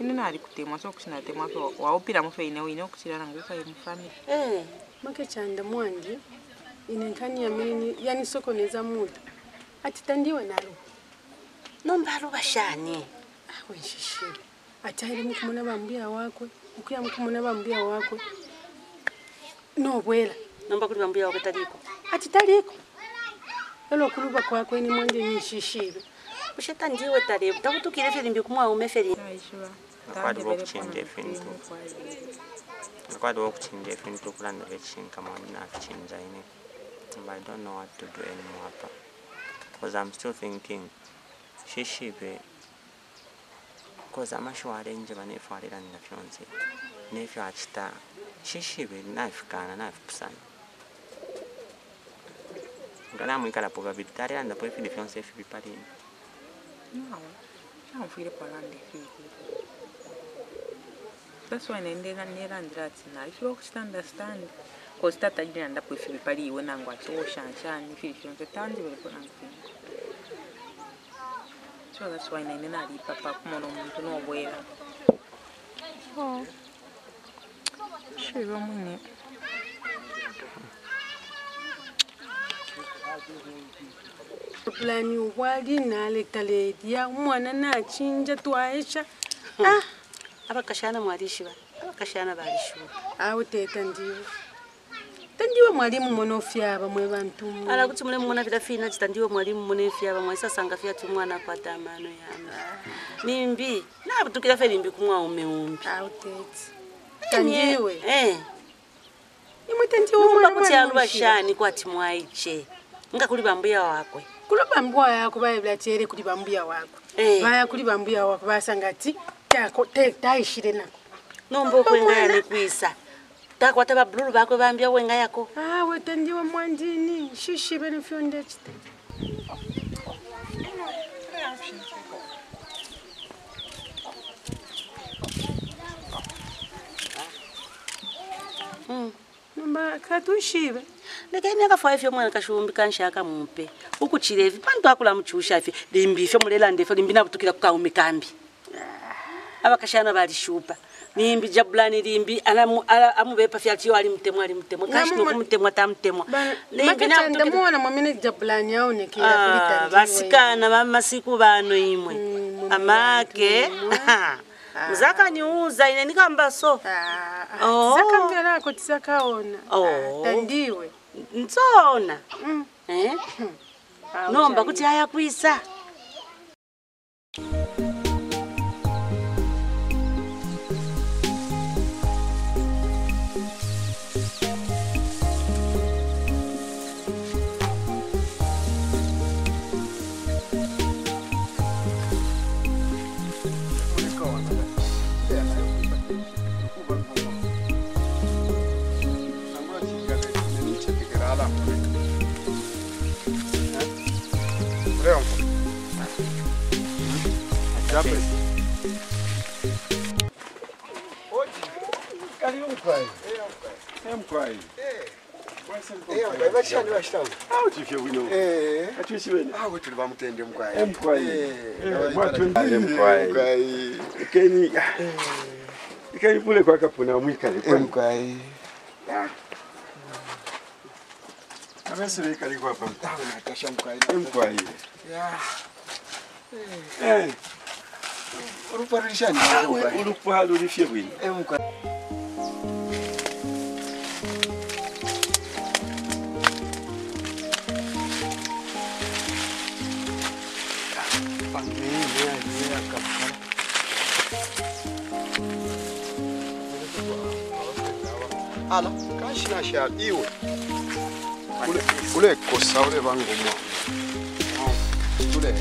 ine nari kutemwa. So kuti natemwa fe waupira mofeine wine okutira nango ukaye mufamily Eh, make chanda mwandi inenkani yamini yani sokoneza muda. Ati tandiwe nomba nombalo shani awe ati atahiri mukumuna bambia wakwe ukuya mukumuna bambia wakwe. Nobwela nomba kuli bambia wakwe taliko. Atitaliko elo kuluba kwakwe ni mwandi nishishile usheta ndiwe tale takutukile filimbi kumwa Because the work team definitely plan the election come on action Zaini. But I don't know what to do anymore. Because I'm still thinking, she should be. Because I'm sure I didn't have any father than the fiance. Nephew Achita, she should be knife gun, knife son. Gana mwika la probabilità, and the fiance if you be party. No, I'm feeling for land. that's why naendera nerandira tsina ifiwa kuchitanderstand cause tata jina ndapo ifili pali iwe nangu achiwoshanshani ifili chilonzo tanzi valipo nangu so that's why nainena alipa pakumona omuntu nobwera oh. shiva mwine plani ubwali naleta ledia umwana nachinja twaesha ah! Abakashana mwalishiba abakashana balishiba awe teta ndiwe tandiwe mwalimu monofyaba mwe bantu ala kuti mune mumona vila fina chita ndiwe mwalimu mune fyaba mwaisasanga fya ti mwana akwata amano yami mimbi nabutukila fe limbi kumwa ume umbi. Awe teta. Tandiwe? eh. Ndiwo numba mwana kuti mwana aluva mushira. shani kwati mwaiche nga kuli bambuya wakwe. Kulo bambuya yako bayebula tere kuli bambuya wako Eh. baya kuli bambuya wako basanga ti tako taishire nako nombokwengani kuisa takwata vabululu vakwe vambya wenga yako hawe ah, tendiwe mwandini. Xixiveni no fyondechite hmm. nomba khatuxive lekaimyaka faife mwana kaxiumbi ka nxaka mumpe u ku chilevi pani twakula muchuxafe limbife mulelandefe limbi na vutukila ku kaumi kambi. Ah avakashana valishupa nimbi jabulani limbi amuvepa fyatiyo ali mutemwa ali mutemwa kashinoku mutemwa tamutemwa limbinamona mwamene jabulani yaonekera ah, vasikana va masiku vano imwe. Amake. muzakaniuza ine nikamba so. Ah, ah, oh. Zakamverako tisakaona oh. tandiwe. Ntsona. Mm. Eh? Nomba kuti ayakwisa Jumping. Kali umkhwayi. Eh umkhwayi. Eh. Eh vashandi vashitau. Awu tifye kuno. Eh. Atishiweni. Awu tuli bamutende umkhwayi. Umkhwayi. Eh. Mwathundile umkhwayi. Ikeni. Ikeni pule kwakapuna mwikale. Umkhwayi. Yeah. avesele ikali kwapa mkwai mkwai Ulikuwa dirishani. Ulikuwa hadi Olha kweli. Hebu kwa Ala, Olha na sha iwe. Ule Olha kosa ule bangu mwa. Olha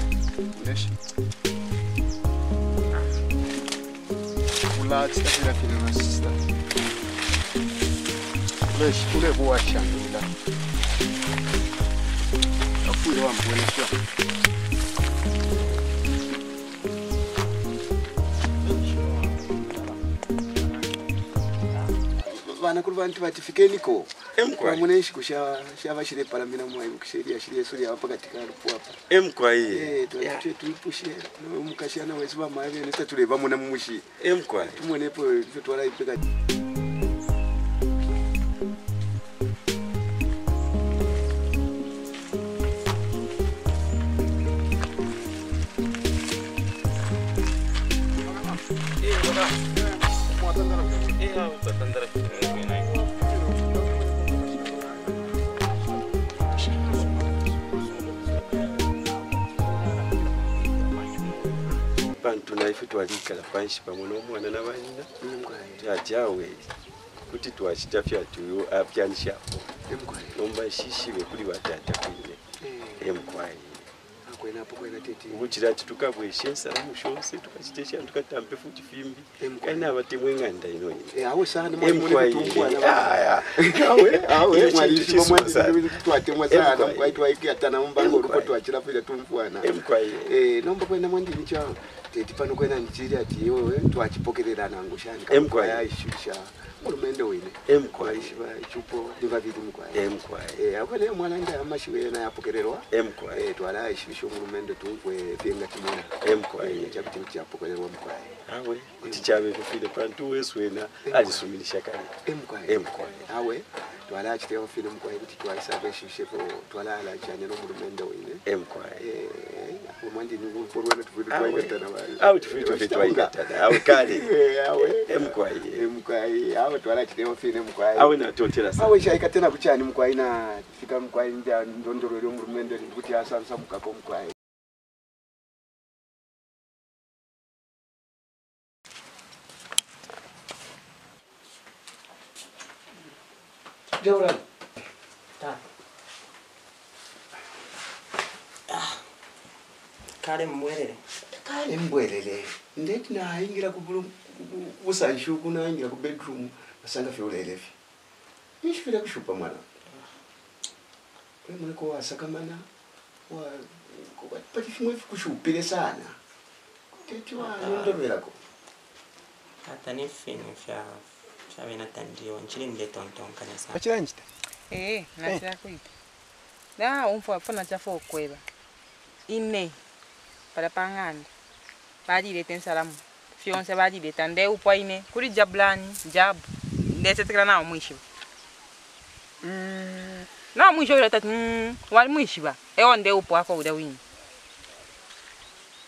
ule shi. la cidade aqui na nossa cidade. Mas tudo é boa achar, menina. Eu fui lá, boa, né, vana kuri vanoti vati fikeliko vamuna xiku xa xa va xi le palamina mwayiku xeriya xi leso liya va pakati ka ripuapa emkwaye eh, tuae tuipuxela no mukaxiana wesi vamaya vene sitatule vamuna mumuxi emkwaye tumonepo tutwala ipekati naife twalikala panshi pamwe n'omwana n'abanyina tyajawe kuti twacita fyatuyo apyanishapo nomba shishive kuli batata kwine emkwai kwenapo ukuchira ati tukabweshe nsalamu shonse tukachite shantu tukatambe futi fimbi. Kaina abatemwe ng'anda ino ine tetipano kwena ndichiri eh, ati iwewe twachipokererana ngushani. Yaishusha hurumende wine vachipo ni vaviri mugwaya eh, apane mwana ndi amashiwena yapokererwa. Eh, twala aishusha hurumende tukwe penga timona chakuti kuti yapokererwa mugwaya hawe kuti chave kufile pantu wesi wena azisumilishakanyi emkwale hawe twala achite ofile mkwale kuti twaisave shishepo twala alajane nomulumende wine. Emkwale awu tifile tofe twaigatana awe kale. Eh, emkwaye emkwaye awe twala achite ofile mkwaye awe natotela sa awe shaikatena kuchani mkwaye na fika mkwaye ndondorwere omulumende kuti asavisa mukako mkwaye Jordan. Tak. Ah. kale mbwelele kale mbwelele ndeti nayingira kubusanshuku nayingira ku bedroom. Asanga fyolelevi inshivira kushupa mwana. Mwanako wasakamana pati fimwe fikushupile sana. Teti wanondoverako ah. atani fini fyava fyavena tandiyo nchili mle tontonkanya sana Wachiranjita? Eh, natira kuita. Da umfo fona chafa okweba. Ine. Para panganda. Badileta ensalamu. Fionse badileta ndeupwa upo ine. Kuri jablani, jab. Ndese tikira na mwisho. Mm. Na mwisho ile tatu mm, wali mwisho ba. Ewo nde upo ako uda wini.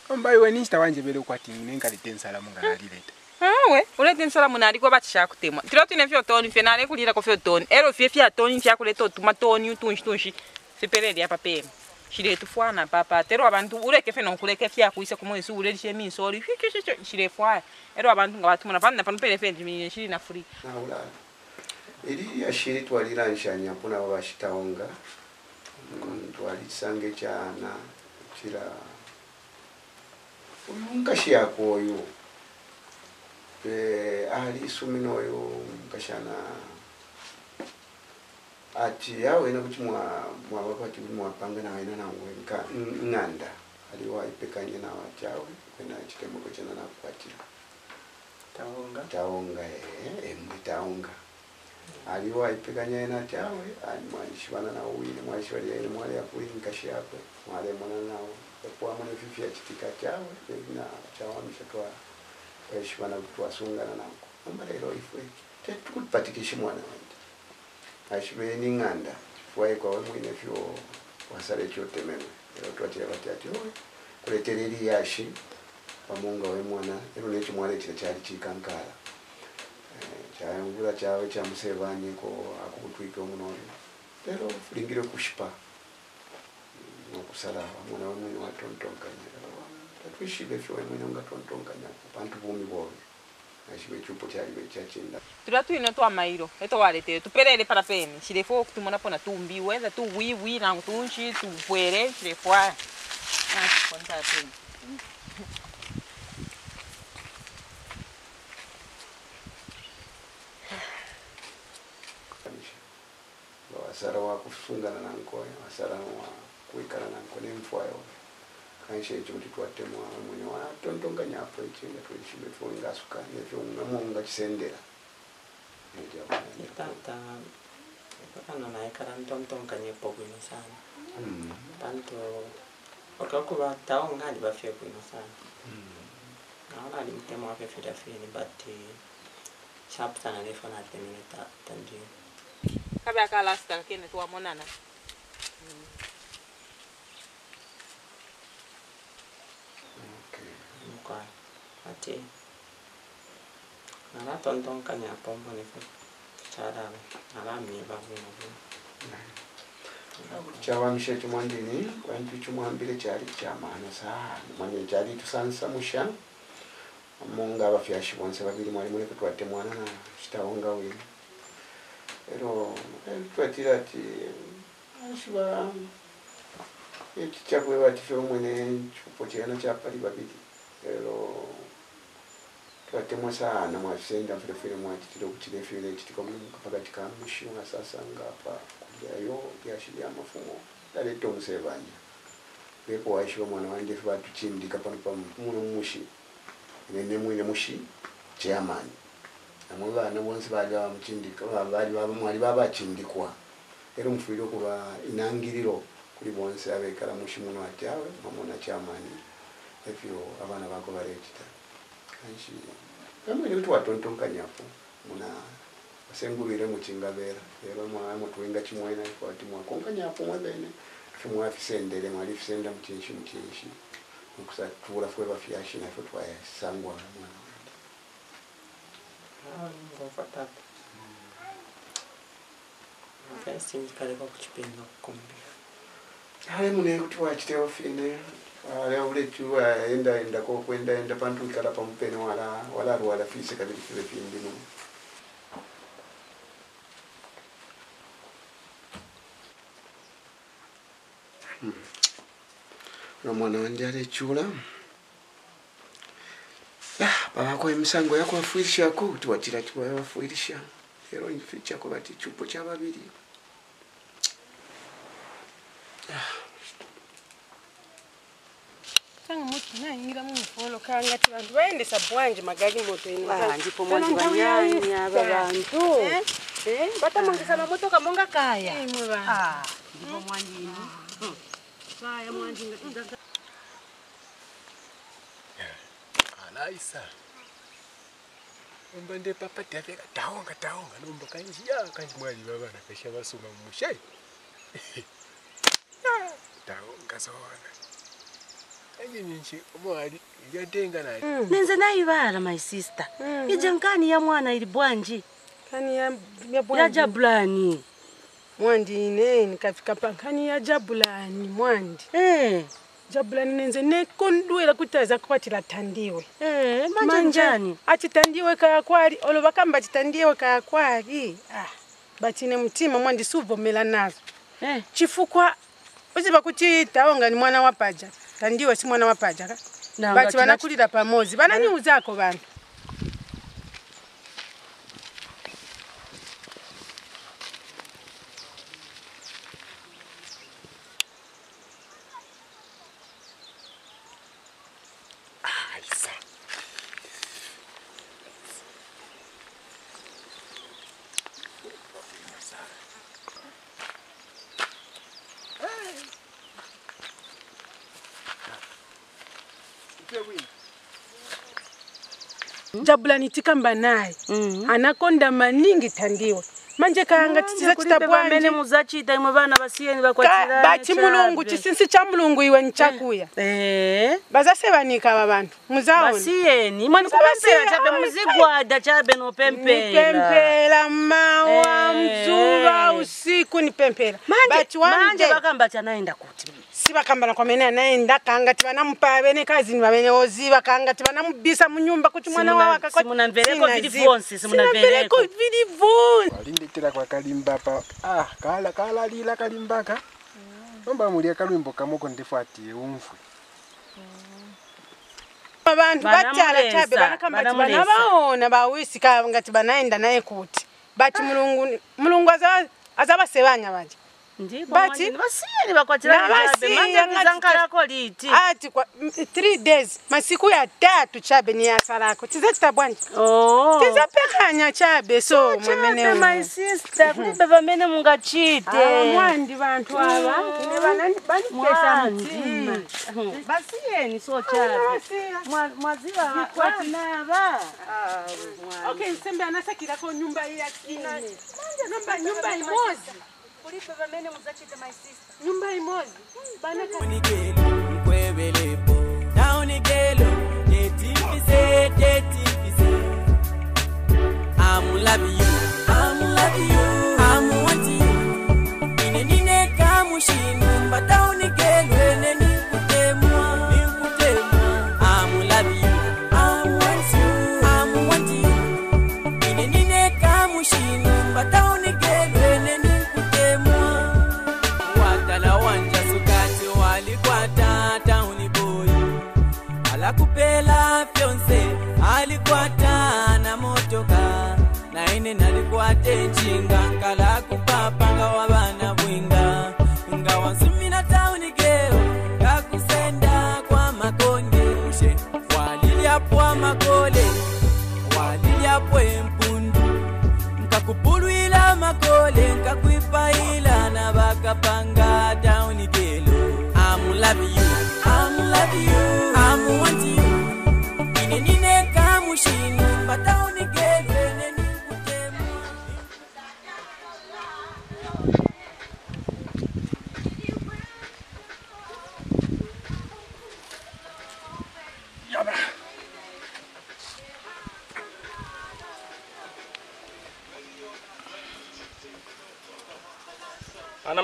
ombai we ninchita wanje vele ukwati nengalete ensalamu ngalileta Awe, ulete ensalamu muna aliko batisha kutemwa. tilo tine fyo toni fye nale kulira ko fyo toni. Ero fye fya toni fya kuleta tuma toni utunshi tunshi. Sipereri apa pema. Shire tufwana papa. Tero abantu uleke fe nonkuleke fya kuisa kumwesi ulelishe minsori. Shire fwaya Ero abantu ngabatumuna pano pano pele fe jimini shiri na naulala ili yashiri twaliranshanya pona vavashitaonga Mm, twalisange chana chira uyunga yako oyu e, ali isumino mkashana. Nkashana ati awena kuti mwa mwavapati kuti mwapanga nawena ng- ng'anda. Aliwaipekanye nawa chawe kwena chitemoko chana nakukwatira taonga. Taonga ee emwe taonga. Aliwo aipekanya ena tawe ali mwalishivana nawo wine mwalishivali ene mwali yakuli nkashi yakwe mwalemona nawo ekuamune fifi chitika chawe na chawamisha twa twalishivana kuti nako amba lero ifwe tetikutipatikishe mwana wende. Ashiveni ng'anda. Chifukwa ikwawe mwine fyo wasale chotememwe vati ati yashi pamunga ero nechimwana chile chali chikankala chawe lero kushipa. Nokusala mwana tatwishive fyo wemwene ungatontonkanya pantu bumi bwobe nashibe chupo chalibe chachinda Tira tu ino mairo. Eto walete. Tu perere para peni. Shire kutumona pona tunshi wasara wasara nanko nemfwayo kansha echo kuti twatemwa mwene watontonganya apo ichinga tulishibe tuingasuka nevyo ngamunga chisendera tata pakana naye kala sana. Panto okakuba tao ali bafye bwino sana. Naona ali mtemo wake fitafini but chaptana lefo atemine tandio Kabe akala kene tu amonana. kaci nara tontong kanya pompa manifat cara alami bagus Chawamisha chumwandini wantu chumuhambire chari chamana sana manye tu tusansa musha munga abafyashi bonse babiri mwari muri kutwate mwana na chitawonga wili ero eh, twatira ati ashiba ah, ekichakwe eh, bati fyo mwene chikupocherana chapali babiri ero tivatemwa saana mwafiseenda mferefere mwati tiri kutirefere titikomuka pakati ka mushunga sasa ngapa kudyayo yashilya mafumo dale tomusevanya vepo waishiva mwana wandefe vatuchindika pano pamuno mushi. Nemwine mushi chairman. Vamwe vana vonse vali vavamuchindikavali vavachindikwa eri mufuyire kuva inangiriro kuri vonse avekala mushi muno ati awe mamona chairman. Efiwo avana vako varetita kanshira kamwe kuti watontonka nyapo muna vasengurire muchingavera lero mwava mutuinga chimwena kwati mwakonka nyapo mwavene afe mwafisendere mwali fisenda muchinshi muchinshi mukusatula fwe vafyashi nafe twayasangwa mwana ah, wanda vaisindikale vakuchipinda kukumbira aye munekuti wachitewa fine. Ah, lyavulechiwa ah, enda enda kokwenda enda pantu ikala pamupene wala wala arwala fise kabili kive fimbi no hmm. no mwana wanje alechula babako emisango yakwafuirishako tiwatira tiwabafuirisha lero njife chako bati chupo chababiri ah. Nayingira mumufolo kangati vantu vaendesa bwanje magali moto ino. Ah, ndipo mwanji wanyanya ava vantu vatamongesa mamotoka monga kaya. Ah, ndipo mwanjini kaya mwanji alaisa omba nde papa tyaveka taonga taonga nomba kanjiya kanji mwali vavana kasha vasuma mushai. Taonga zona anje minchi mwali yatenga naye nenze nayivala my sister. Ije nkani ya mwana ili bwanji? Kani ya ya ya jabulani. Mwandi ine nikafika pa nkani ya jabulani mwandi. Eh. Jabulani nenze nekondwela kuti aza kukwatira tandiwe. Eh manje njani? achitandiwe kayakwali olo vakamba chitandiwe kaya ah, batine mtima mwandi suvomela nazo. Eh. chifukwa uziva kuti taonga ni mwana wa kandiwe si mwana wa pajaka bati vanakulira pamozi vananiuzako vanhu jabulani nitikamba naye. Anakonda maningi tandiwe. Manje kanga vamene chitabwanje muzachita imwe vana vasiyeni vakwatirane bachi mulungu chisinsi cha mulungu iwe nchakuya. Bazasevanika ava vantu muzaona vasiyeni imwe nikupempera chabe muzigwada chabe nopempera nipempera mawa Eh. mzuva usiku nipempera manje manje vakamba chanaenda kuti si nakwamene kwamene anaenda kangati vanamupa vene kazini vavene oziva kangati vanamubisa munyumba kuti mwana Sina vili kwa kalimba pa ah kala kalalila kalimbaka nomba mulia kalwimbo kamoko ndifuatiye umfwe. Vantu vatala chabe vanakamba ti vanamulesa. vanavaona vawisi kangati vanaenda naye kuti. Bati mulungu mulungu aza- azavasevanya vaja but navasiyanivakwatiaati three days masiku ya tatu chabe ni yasalako tizeta bwana oh. tizapekanya chabe so oh, mwamenekumbe vamene mungachite mwandi vantu ava. Oh. Vanipesa mtima. Vasiyeni so chabe. mwazivavanava okay nsembe anasakirako nyumba iya nyumba imozi kulibe vamene muzachite my sister nyumba banaka Kwebelepo, yetifise. I'm love you, I'm loving you, I'm wanting you. Ine nine kamushinu,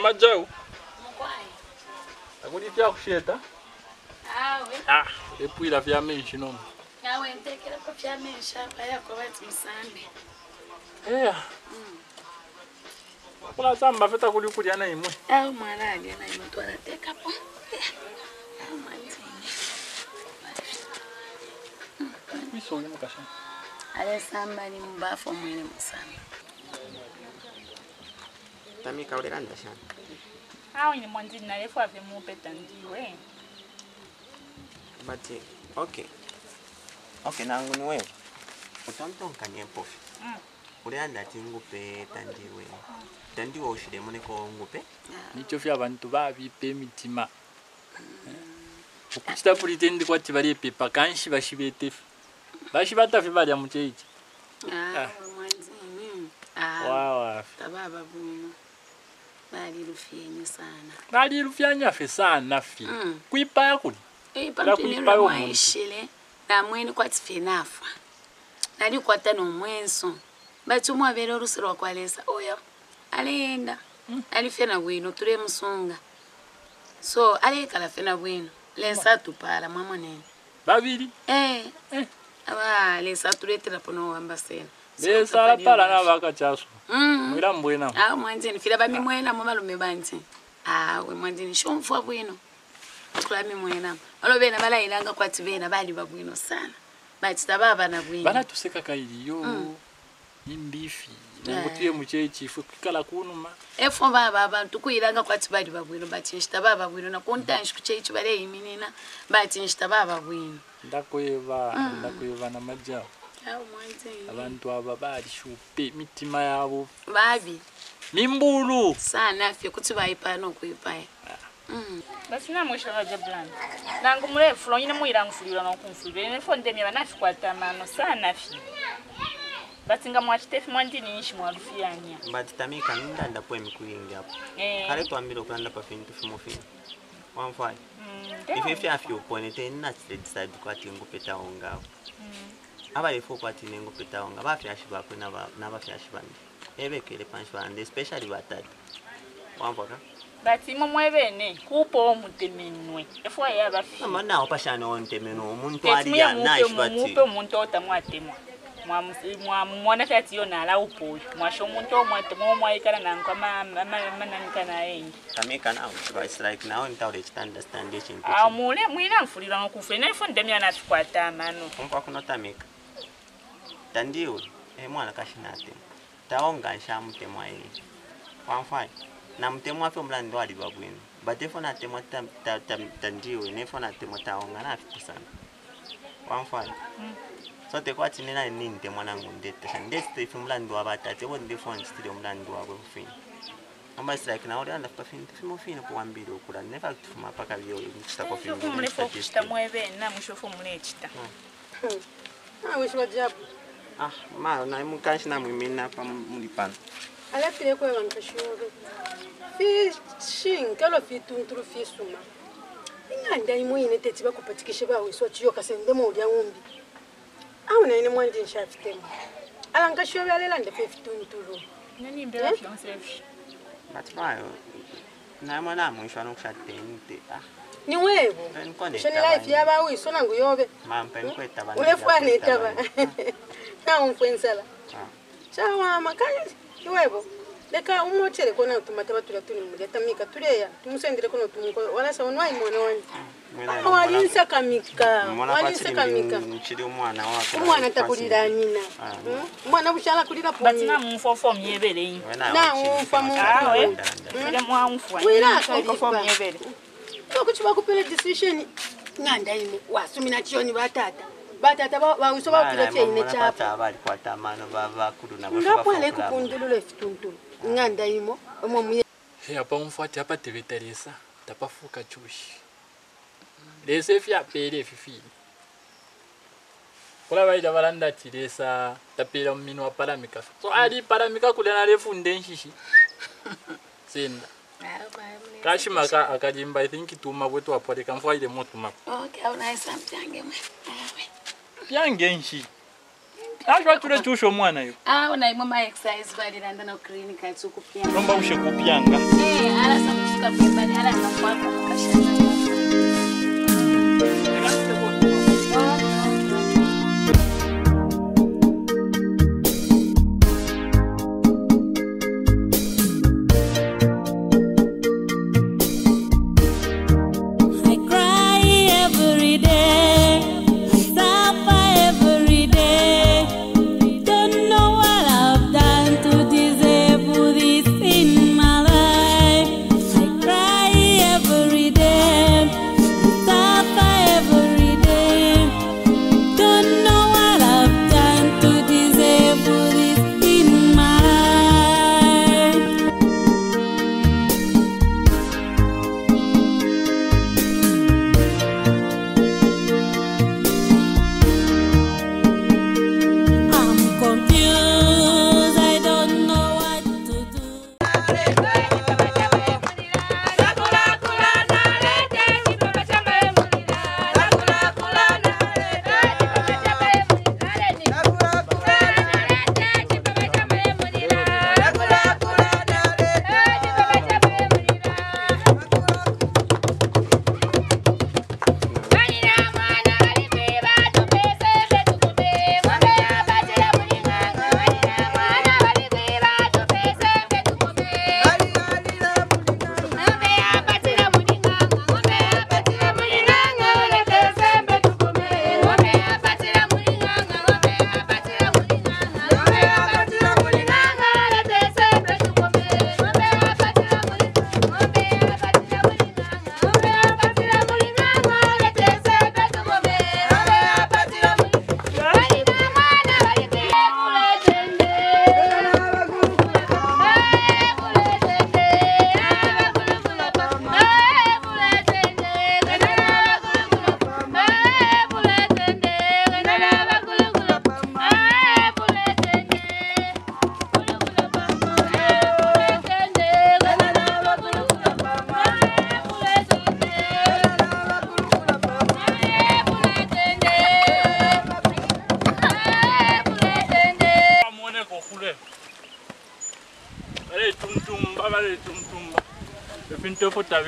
ana majau akuli vyakusheta ah. Epwila vya menshi nomo awe ntekera ko apa kulasamba feta kuli kulya na imwe au mwana alya na imwe twaratekapo au mwanzini kwisoule mukasha alesamba ali mubafu omwene musamba tamika ulilanda shana awo ni mwanzini nalefu ave mupeta ndiwe. But okay okay nangu ni wewe. Utontonkanie pofi Mm. ulilanda ati ngupe? Tandiwe tandiwe ushilemo neko ngupe nicho fya bantu babipa emitima okuchita pulitendi kwati bali epepa kanshi bashibete bashi batafi balya muchechi. Ah, balilufya nyaffe saana ffe mm. kuyipaya kuli lakuyipayo omuntu namwene kwati fenafa. Nalikwata nomwenso. Batumwa abele olusi lwakwalesa oyo aleyenda mm. alifena bwino tule musunga so alekala fena bwino lesa tupala mwamonene babili? Eh. eh. aba lesa tuleeterapo nowamba sena. besala pala nabo bakatyaswa mm-hmm. mwira mbwena. Ah, A mwanzeni fira bami mwena mwe malume banze awe ah, mwanzeni shomfwa bwino tukulami mwena. Alo bena balayiranga kwati bena bali babwino sana. Batita babana bwino banatuseka kairiyo nimbifi mm. eh. nangotiye muchechi ife kukala kunuma efo baba abantu kuyiranga kwati bali babwino bati nshita baba bwino nakuntanshi kuchechi baleyimi nina bati nshita baba bwino ndakweva mm. ndakweva namajawo abantu aba balishupe mitima yabo. Babi. Mimbulu. Sana fye kuti vaipaya nokuipaya ah. mm. basi namweshavadya blan nangu mulefula onyine muyilangufulilwa nokumfulilwa ine fondemya vanafikwatama sana fye vasinga mwachitefi mwandinini ximwalufiyanya mbati tamika nindanda pwemi kuyingapo eh. kale twambile okulanda pa fini. Tufimofini mm, wamfwayi ife fyafyupone teninatile decide kwati ngupetawo ngawo abalefu okwati nengupe tawo nga bafyashi bakwe naba- nabafyashi bane ebekere panshi bande especially batatu wamvaka bati imwe mwebene kupo omutemenwe efu ayabafi ama nawo pashani ontemeno omuntu aliya mupe bati mupe omuntu otamwatemwa. Mwamumona fyati yo nala upoyo mwasha omuntu omwatemwa omwaikala nanku amananika nayengi tamika nawo like nawe ntawula ekitandastand ekintu awo mule mwina nfulira nokufula nefo ndemya nafikwata amano tandiwe eh, mwana kahle nate tawa ungani xa mutemo wa yini wamfai na mutemo wa fe mulandi wa liva kwini but ifona temo tandiwe nifona temo tawa ungani afipisana wamfai so tekwati nina nini temo nangu ndetesha ndesitefi mulandi wa vatate ivo ndifona ndisitile mulandi wakwe kufini ambasilaki nawo lana pafini tifima ufina kuwambile ukula. Neva kutifuma paka vyokita kwafumulefo okucita mweve namwisho fumulechita hmm. awishwa ah, jabu. Ah, ma na mukanshi na mwimina pa muli pano. alapile kwe bantu shobe fi shinkalo fi tunturu fi suma. Inyanda imwe ine teti ba bawiswa chiyo kasende mu lya umbi. Awu na ine mwandi nshafitemo alanga shobe alela nda fe fitunturu nanimbera fyonsefi But bayo na mwana mwisho anokushateni te. Ah, ni wewe. Shoni shani life yabawiswa nangu yobe ma mpeni nawo mfwensala Ah. iwebo leka umotere kona utumata batula tuni mulya tamika tuleya tumusendere kono tumuko wala sa nwai mwana wanje Mwena walinsa kamika. Walinsa kamika. umwana wako. umwana takulira nyina Ah. Umwana bushala kulira batina namumfofa myebele nawumfa awe ile mwamfwa wira okofa akalipa myebele okuchi bakupele decision. Nganda ine wasumina chiyoni batata batata ba- bawiso bakira cheine chapa. chapa. Bali kwa tamano baba kudu na ngapwale kupundulula efituntulu nganda imo omwe apa umfuati apa teveteresa tapafuka chushi. Lesa efyapele efifini kula baida balanda ati lesa tapela mumino wa palamika. So ali palamika kulena nalefunde nshishi senda. Kashimaka akajimba i think tuma bwetu wapoleka mfwaile motuma okay yangenshi ashwature chusho mwana yo? Ah, Awo naye mama exercise bali landana clinic atsuku pia nomba ushe kupyanga eh ala sakushika pia bali ala nakwako kashana kaputt, da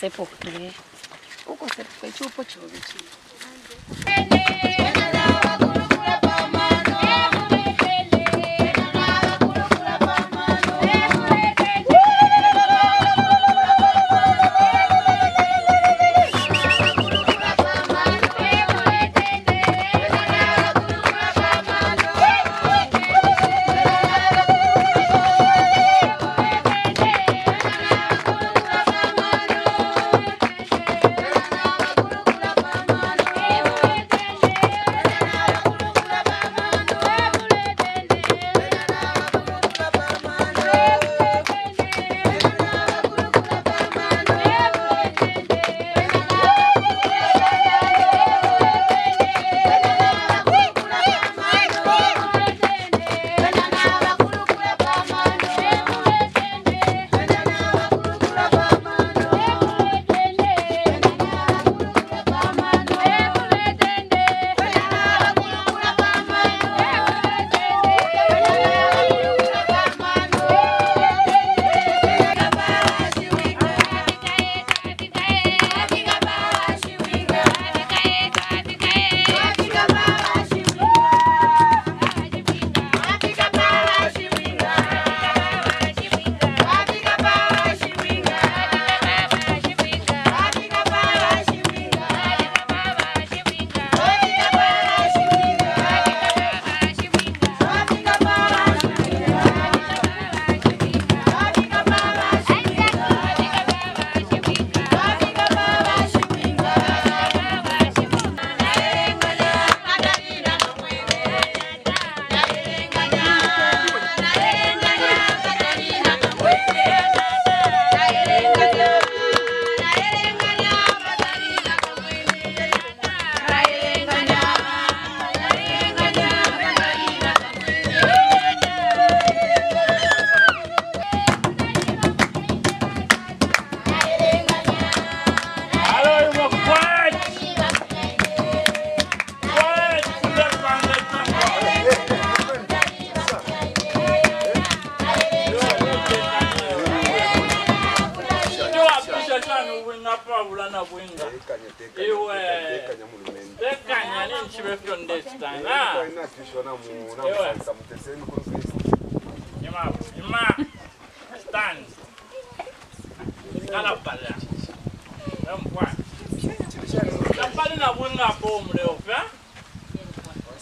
посипав хліб. Укосив, печу, почув. Uko sepo iwe. tekanya ni nchibe fyo bwenga iwe ima ima stand. Kala pala mpwa kapali na bwenga po mleo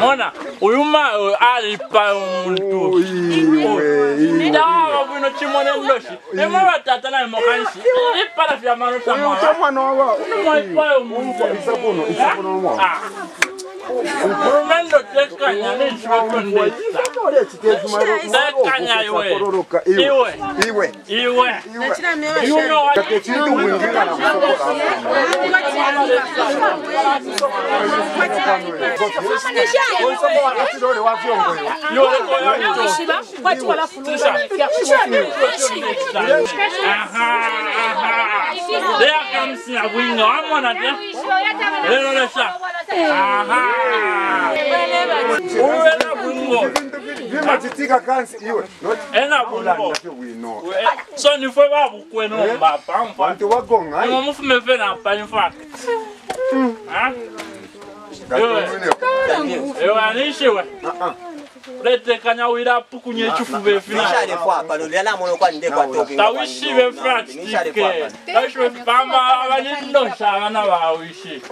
mona uyu ma uh, ali pa muntu. Ndawa bwino chimone ndoshi. Emo batata na mokanshi ipala fya mano tamwana utamwana waba unomwa ipa yo muntu. isakuno isakuno mwa ah. murume ndotekanya nechinotondesatekanya iwe iwe iwe iwe leyakamsinya bwinga wamona lero lesa aha uwena kunqoimajitika kansi iwe engakunqoso nife vavukwenu mbapamvantu vagonga ngomufume fe napanifaka iwe iwe anishiwe retekanya wira pukunye chifuve finatawishi vefratike tawishi vefamba vanendosha vana vawishi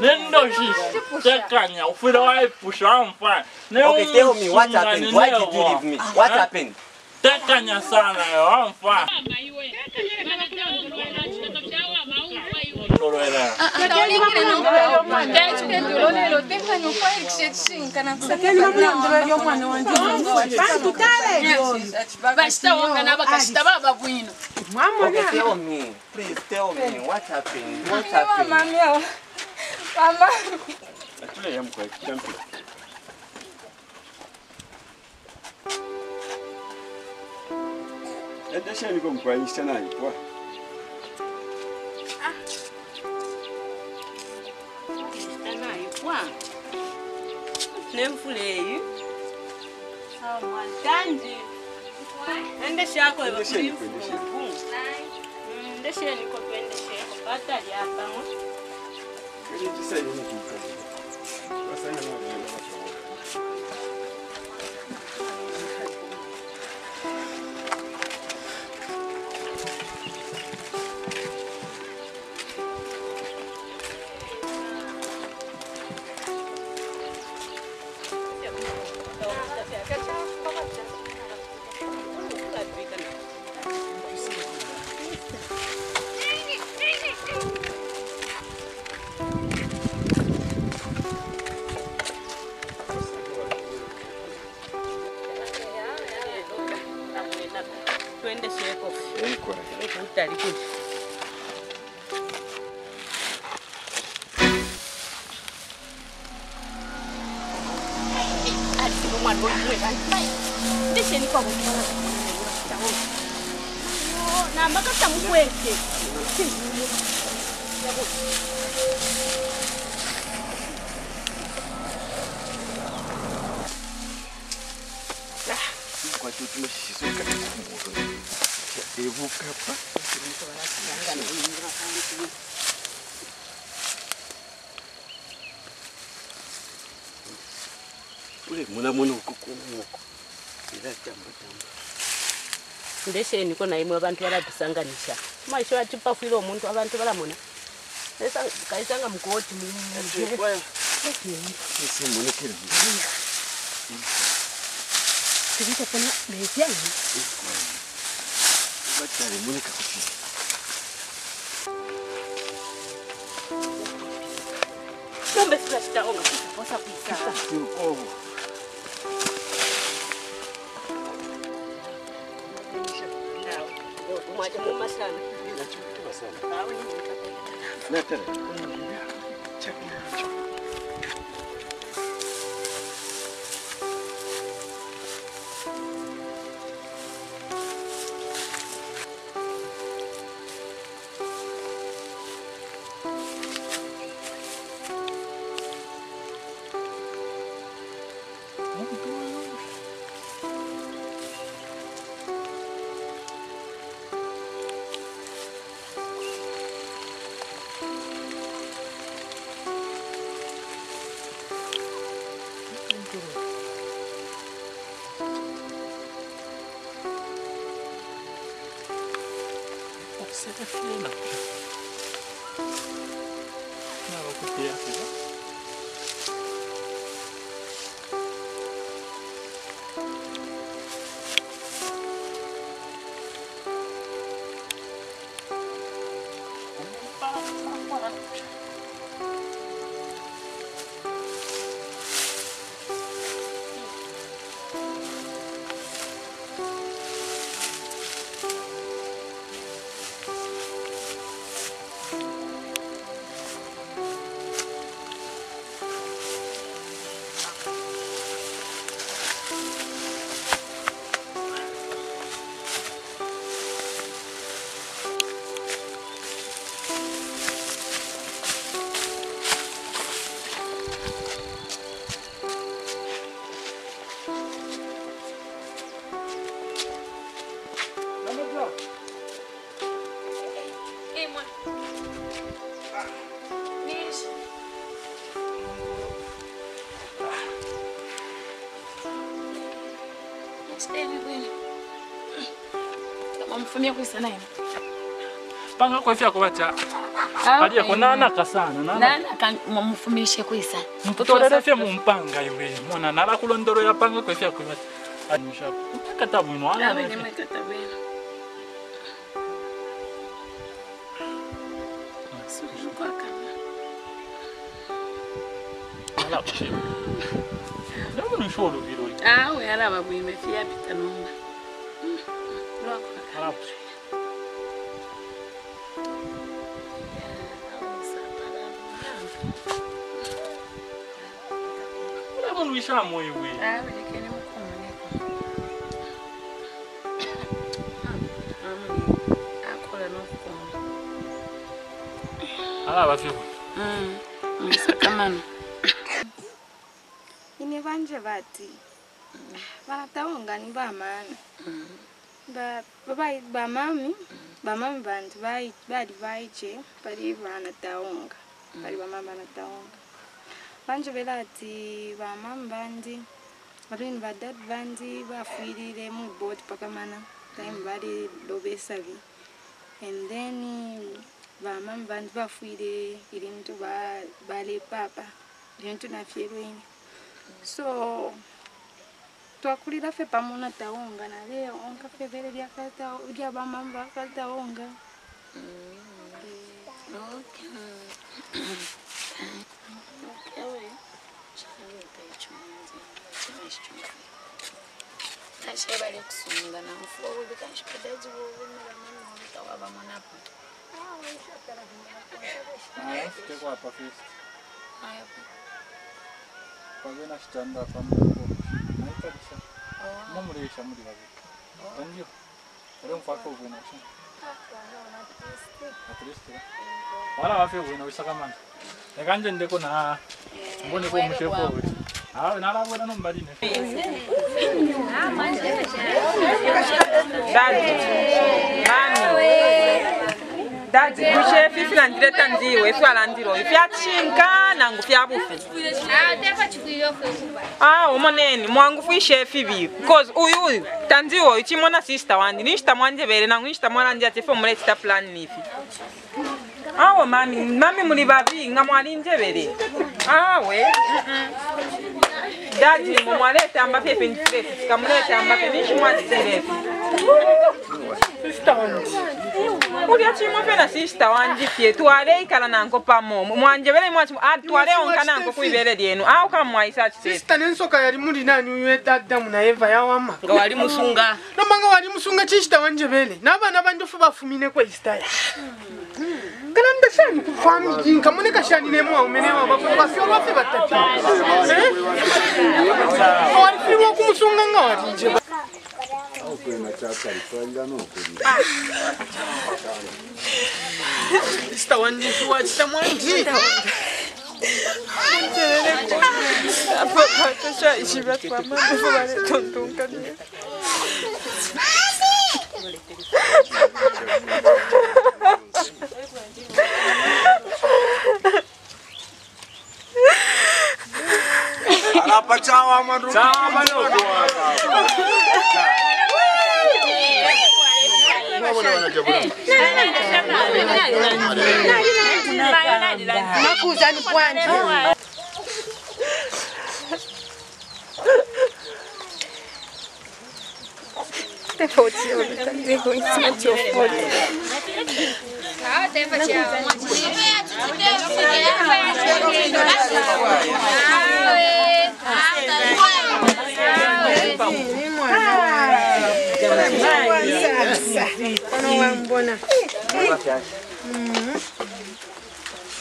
nendoshi tekanya ufira waipusha wamfana neunganine tekanya sana wamfana bantu kale bakitawongana bakakita baba bwino Deixa ele como pai, isso é na nemvula eyi tanje endeshako evakulimvuluku ndesheniko pendesheko patalyapamo misheni kona imwe abantu valabhisanganisha maisho vatipafwile omuntu abantu valamona kaisanga mugodi tikitopona mezi yangu nombe sikatitaonga kuziposa kuisaka Najaribu sana. Najaribu Kama mfumia kuisa naye. panga kwefya kubacha Ah, aliye ko nanaka sana nana Nana kan mumfumishe kuisa. mutolelefye mumpanga iwe mwana nala kulondoro ya panga kwefya kubacha anyusha kata bwino Awe ana nimekata bwino. Suru kwa kama. ala kushima ndio ni shoro biro Awe alaba bwime fia pita numba. wishamuye we arabafiho mwisakamano nyine banje bati baratawungani bamana babayi bamami bamami bantu bali baije bali banatawunga bali bamama banatawunga vanje velati vamami vandi vatini vadadi vandi vafuyirire muboti pakamana time vali lovesavi and then vamami vandi vafuyire ilintu vale papa ilintu nafyelweni so twakulira fe pamona taonga nale onka fe vele lyakata lya bamama vakataonga kawai shago page tashebali kusumula namfuwa está kanshipedezi wovumila mwana wamtawa vamanapa Fiquei com a papista. Ah, eu Paguei na estanda para mim. Aí tá é deixando. Não morri, chamo de vazio. Entendi. Era um faco, eu vou na estanda. Eh? Eh? wala wafe wena wisakamana yakanje ndeko na mboneko mushefo wena hawe nalabona nombalini dadi. Mami dadi kushefi filandire tandiwe ifiwalandiro ifyatshinka nangu fyabufi ah omoneni mwangu fuishefi vi because uyu uyu tandiwo uchimona sista wandi ninshita mwandevere nangu ninshita mwarandi atefe omuretita plan nifi. awo mami mami muli babi nga mwalinjebere awe. Daji mumwaleeta mbape efintuleetu tikamuleeta mbape ninkimwazireetu ulya chimwe pena sisita wanjifye twale ikala nanko pamomo mwanjebere mwachi atwale onka nanko kuibere lyenu. Au kama mwaisa chise sisita nensoka yali muli nani uye adamu na eva yawama nga wali musunga. Nomanga wali musunga chisita wanjebere n'abaana banjofu bafumine kwesitaya kana ndashani kufamujinga muneka shani nemwa umenewa vasiolwafe vatatu eh? awarifiwa kumusunga nga watinje sitawandifiwa chitamwanji apapakasha ichivatwamaatontonkaie apa chawa mandu chawa mandu nakuza ni kwanje Default, it's not your fault. Te facciamo.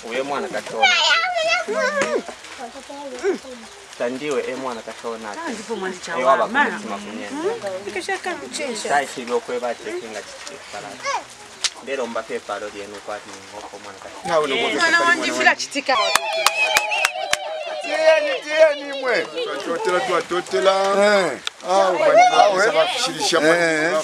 uye mwana katona tandiwe emwana katonaiwavakutima kunyenda ikashaka muchesha taisiri okwevatekenga chikala lero mbaphepa alo lyenu kwati ngoko mwana wanjivula chitika tiyeni tiyeni imwe twatotela twatotela avakufshirisha mwana